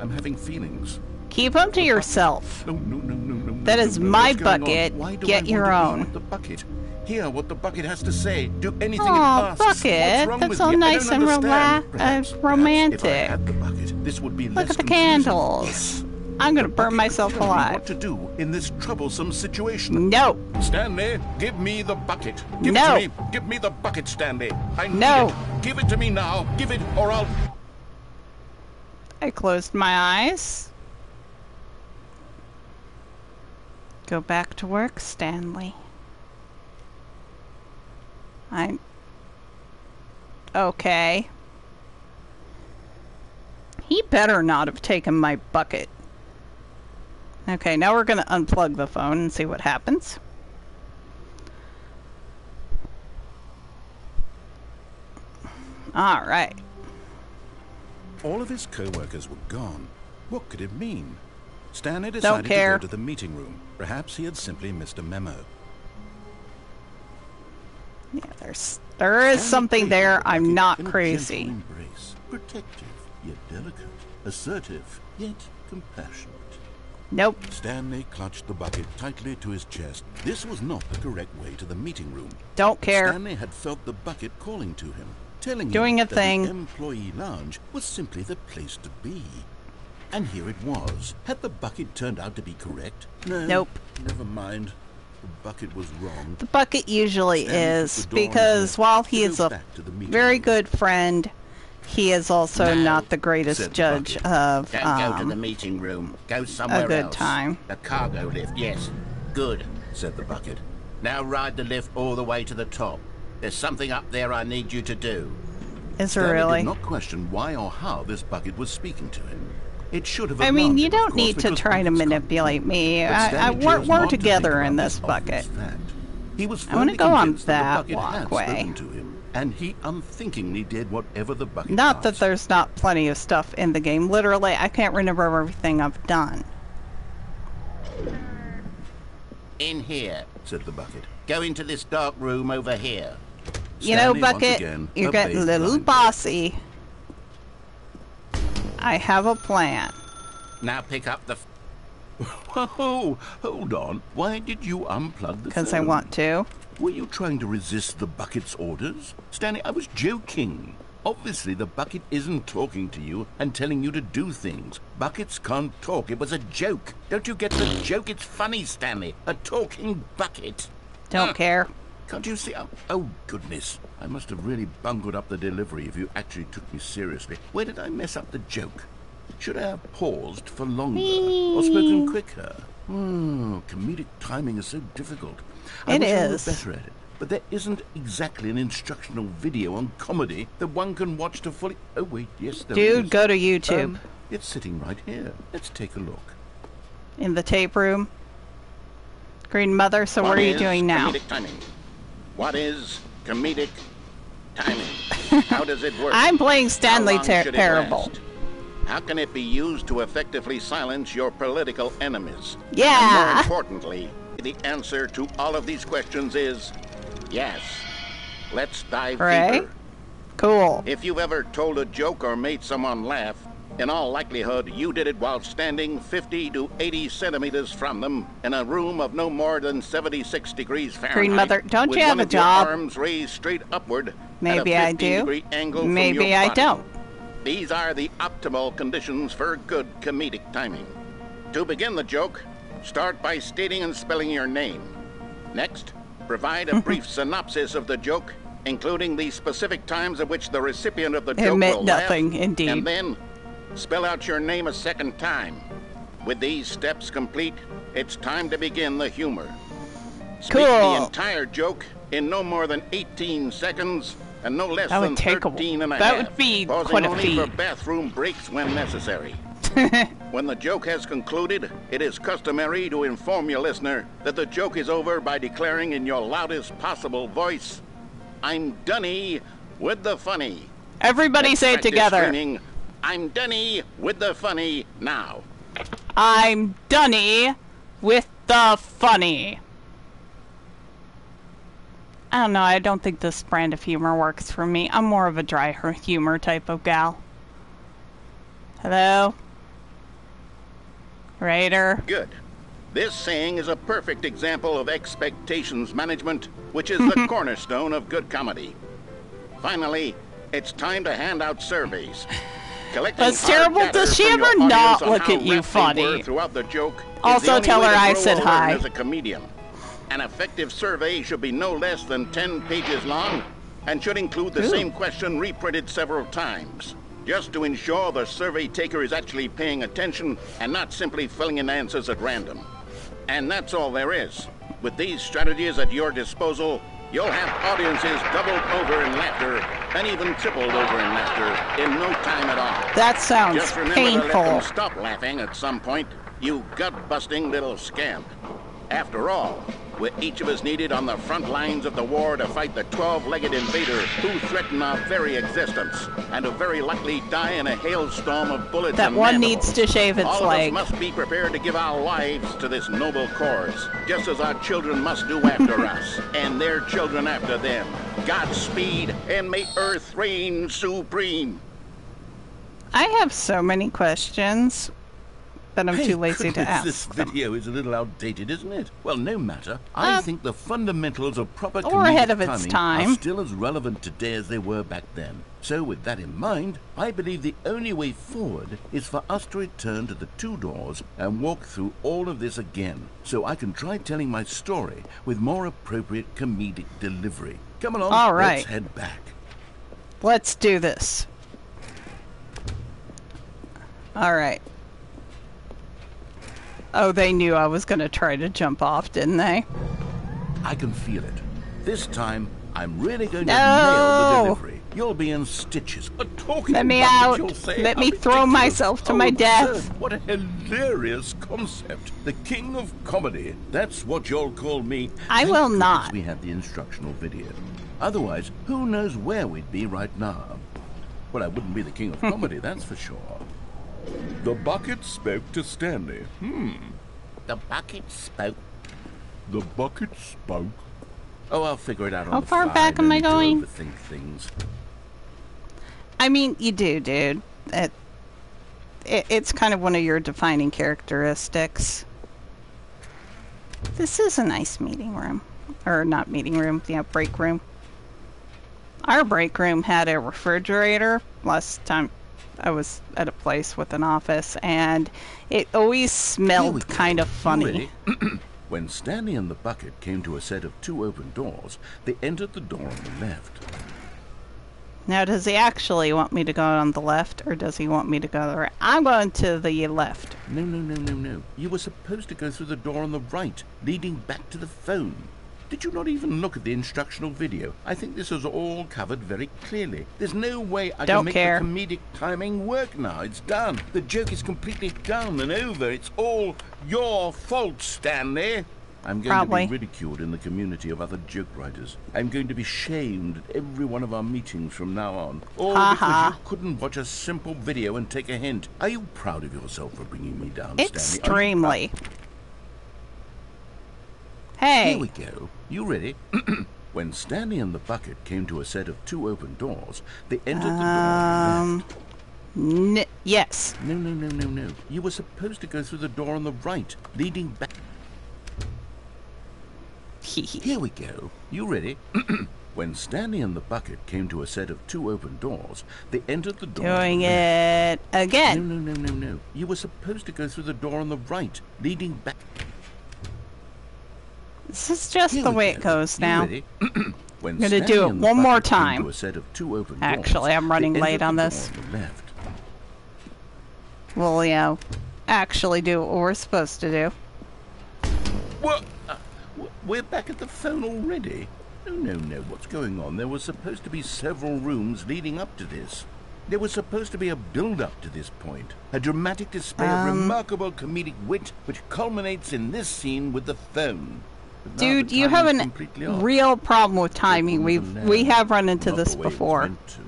I'm having feelings. Keep them to yourself. No, no, no, no, no. That no, no, my What's going on? bucket. Get your want to be own. the bucket. Hear what the bucket has to say. Do anything Aw, it asks. bucket. That's with all? I nice and rela- uh, Perhaps- I romantic. bucket, this would be Look at the confusing. candles. Yes. I'm gonna burn myself could tell me alive. What to do in this troublesome situation? No. Stanley, give me the bucket. Give No. it to me. Give me the bucket, Stanley. I need No. it. Give it to me now. Give it, or I'll. I closed my eyes. Go back to work, Stanley. I'm. Okay. He better not have taken my bucket. Okay, now we're gonna unplug the phone and see what happens. Alright. All of his co-workers were gone. What could it mean? Stanley decided to care. go to the meeting room. Perhaps he had simply missed a memo. Yeah, there's there is something there. I'm not crazy. Embrace, protective yet delicate, assertive yet compassionate. Nope. Stanley clutched the bucket tightly to his chest. This was not the correct way to the meeting room. Don't care. Stanley had felt the bucket calling to him, telling Doing him a that thing. the employee lounge was simply the place to be. And here it was. Had the bucket turned out to be correct? No. Nope. Never mind. The bucket was wrong. The bucket usually Stanley is the door in because while he is a back to the meeting very good friend, he is also No, not the greatest judge bucket. of Don't go to the um, meeting room. Go somewhere a good else. time. The cargo lift, yes. Good. said the bucket. Now ride the lift all the way to the top. There's something up there I need you to do. Is there Stanley really? did not question why or how this bucket was speaking to him. It should have. I mean, you don't course, need to try to manipulate me. I, I, we're we're together in this bucket. He was I wanna go on convinced that the bucket had walkway. to him, and he unthinkingly did whatever the bucket Not that there's not plenty of stuff in the game. Literally, I can't remember everything I've done. In here. said the bucket. Go into this dark room over here. You know, Stanley, once Bucket, again, you're getting a little blindly. bossy. I have a plan. Now pick up the. F- Whoa, hold on. Why did you unplug the Because I want to. Were you trying to resist the bucket's orders? Stanley, I was joking. Obviously, the bucket isn't talking to you and telling you to do things. Buckets can't talk. It was a joke. Don't you get the joke? It's funny, Stanley. A talking bucket. Don't care. Can't you see? Oh, oh, goodness. I must have really bungled up the delivery if you actually took me seriously. Where did I mess up the joke? Should I have paused for longer or spoken quicker? Hmm, comedic timing is so difficult. I It wish I were better at it. But there isn't exactly an instructional video on comedy that one can watch to fully. Oh wait, yes, there Dude, is. go to YouTube. Um, it's sitting right here. Let's take a look. in the tape room. Green Mother, so what are you doing now? Comedic timing. What is comedic timing? How does it work? I'm playing Stanley Ter- Parable. How can it be used to effectively silence your political enemies? And more importantly, the answer to all of these questions is yes. Let's dive Right. deeper. Cool. If you've ever told a joke or made someone laugh, in all likelihood you did it while standing 50 to 80 centimeters from them in a room of no more than 76 degrees Fahrenheit. Green Mother, don't you have a job? arms raised straight upward. at a Maybe I 15 do. degree angle from Maybe I don't. These are the optimal conditions for good comedic timing. To begin the joke, start by stating and spelling your name. Next, provide a brief synopsis of the joke, including the specific times at which the recipient of the joke Admit will nothing, laugh, indeed. And then, spell out your name a second time. With these steps complete, it's time to begin the humor. Speak Cool. the entire joke in no more than 18 seconds and no less That would than take a- 13 and a that half, would be pausing quite a only for bathroom breaks when necessary. when the joke has concluded, it is customary to inform your listener that the joke is over by declaring in your loudest possible voice, I'm Dunny with the funny. Everybody Let's say it together. I'm Dunny with the funny now. I'm Dunny with the funny. I don't know. I don't think this brand of humor works for me. I'm more of a dry humor type of gal. Hello? Raider? Good. This saying is a perfect example of expectations management, which is the cornerstone of good comedy. Finally, it's time to hand out surveys. That's terrible. Does she ever not look at you funny? were Throughout the joke is Also tell her I said hi. As a comedian, an effective survey should be no less than 10 pages long and should include the Ooh. same question reprinted several times, just to ensure the survey taker is actually paying attention and not simply filling in answers at random. And that's all there is. With these strategies at your disposal, you'll have audiences doubled over in laughter and even tripled over in laughter in no time at all. That sounds Just remember to let them painful. stop laughing at some point, you gut-busting little scamp. After all, we're each of us needed on the front lines of the war to fight the 12-legged invader who threaten our very existence, and who very likely die in a hailstorm of bullets That one mandibles. needs to shave its All leg. of us must be prepared to give our lives to this noble cause, just as our children must do after us, and their children after them. Godspeed, and may Earth reign supreme. I have so many questions, but I'm Hey, too lazy to ask. This them. video is a little outdated, isn't it? Well, no matter. I Uh, think the fundamentals of proper or ahead of its timing time. are still as relevant today as they were back then. So, with that in mind, I believe the only way forward is for us to return to the two doors and walk through all of this again, so I can try telling my story with more appropriate comedic delivery. Come along, All right. let's head back. Let's do this. All right. Oh, they knew I was going to try to jump off, didn't they? I can feel it. This time, I'm really going to No! nail the delivery. You'll be in stitches. A talking Let me out. you'll say. Let How me throw myself to How my oh, absurd. death. What a hilarious concept. The king of comedy. That's what you'll call me. I Thank will not. We had the instructional video. Otherwise, who knows where we'd be right now? Well, I wouldn't be the king of hmm. comedy, that's for sure. The bucket spoke to Stanley. Hmm. The bucket spoke. The bucket spoke. Oh, I'll figure it out How the far fly, back am I going? overthink things. I mean, you do, dude. It, it, it's kind of one of your defining characteristics. This is a nice meeting room. Or not meeting room, yeah, break room. Our break room had a refrigerator last time I was at a place with an office, and it always smelled kind of funny. when Stanley and the bucket came to a set of two open doors, they entered the door on the left. Now, does he actually want me to go on the left, or does he want me to go the right? I'm going to the left. No, no, no, no, no. You were supposed to go through the door on the right, leading back to the phone. Did you not even look at the instructional video? I think this is all covered very clearly. There's no way I Don't can make care. the comedic timing work now. It's done. The joke is completely done and over. It's all your fault, Stanley. I'm going Probably. to be ridiculed in the community of other joke writers. I'm going to be shamed at every one of our meetings from now on. All Ha because ha. you couldn't watch a simple video and take a hint. Are you proud of yourself for bringing me down, Stanley? Extremely. Hey. Here we go. You ready? when Stanley and the bucket came to a set of two open doors, they entered the door on the left. Um, N- yes. No, no, no, no, no. You were supposed to go through the door on the right, leading back. Here we go. You ready? when Stanley and the bucket came to a set of two open doors, they entered the door. Doing it again. No, no, no, no, no. You were supposed to go through the door on the right, leading back. This is just Here the way it goes You now. I'm Gonna do it one more time. To a set of two open doors, Actually, I'm running late on this. Left. Well, yeah. Actually, do what we're supposed to do. What? Uh, we're back at the phone already? No, no, no. What's going on? There was supposed to be several rooms leading up to this. There was supposed to be a build-up to this point, a dramatic display of Um, remarkable comedic wit, which culminates in this scene with the phone. Dude, you have timing's an completely off. real problem with timing. We've we have run into Not this the way it was before. to.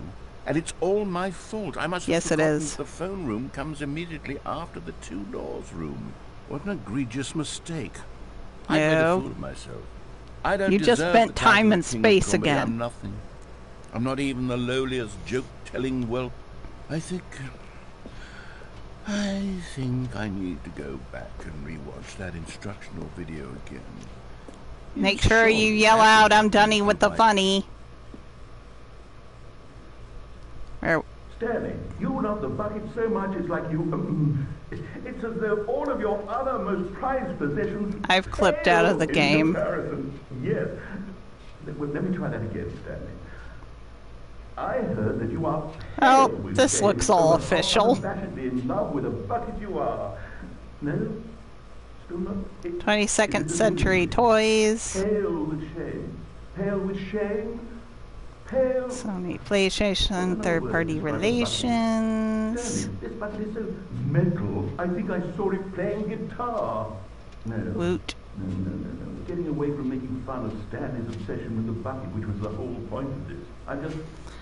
And it's all my fault. I must Yes, it is. The phone room comes immediately after the two doors room. What an egregious mistake. I made a fool of myself. I don't You just spent time and space again. I'm nothing. I'm not even the lowliest joke-telling whelp. I think... I think I need to go back and rewatch that instructional video again. Make sure you yell out, "I'm Dunny with the funny." Or, Stanley, you love the bucket so much it's like you. It's as though all of your other most prized possessions. I've clipped out of the game. Yes. Let, let me try that again, Stanley. I heard that you are. Oh, this looks all official. in love with a bucket you are. No. Still not. It, 22nd century toys. Pale with shame. Pale with shame. Sony PlayStation, third-party relations. Stanley, this bucket is so mental. I think I saw it playing guitar. No. Woot. No, no, no, no. Getting away from making fun of Stanley's obsession with the bucket, which was the whole point of this. I just,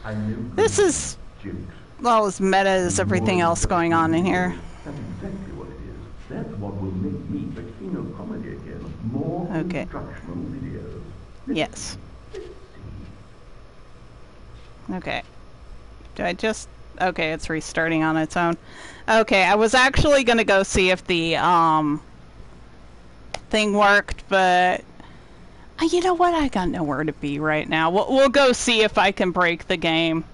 I knew. This is Jinx. well as meta as everything else going on in here. That's exactly what it is. That's what will make me a king of comedy again. More Okay. instructional videos. Yes. Okay. Do I just... Okay, it's restarting on its own. Okay, I was actually gonna go see if the, um... thing worked, but... Uh, You know what? I got nowhere to be right now. We'll, we'll go see if I can break the game.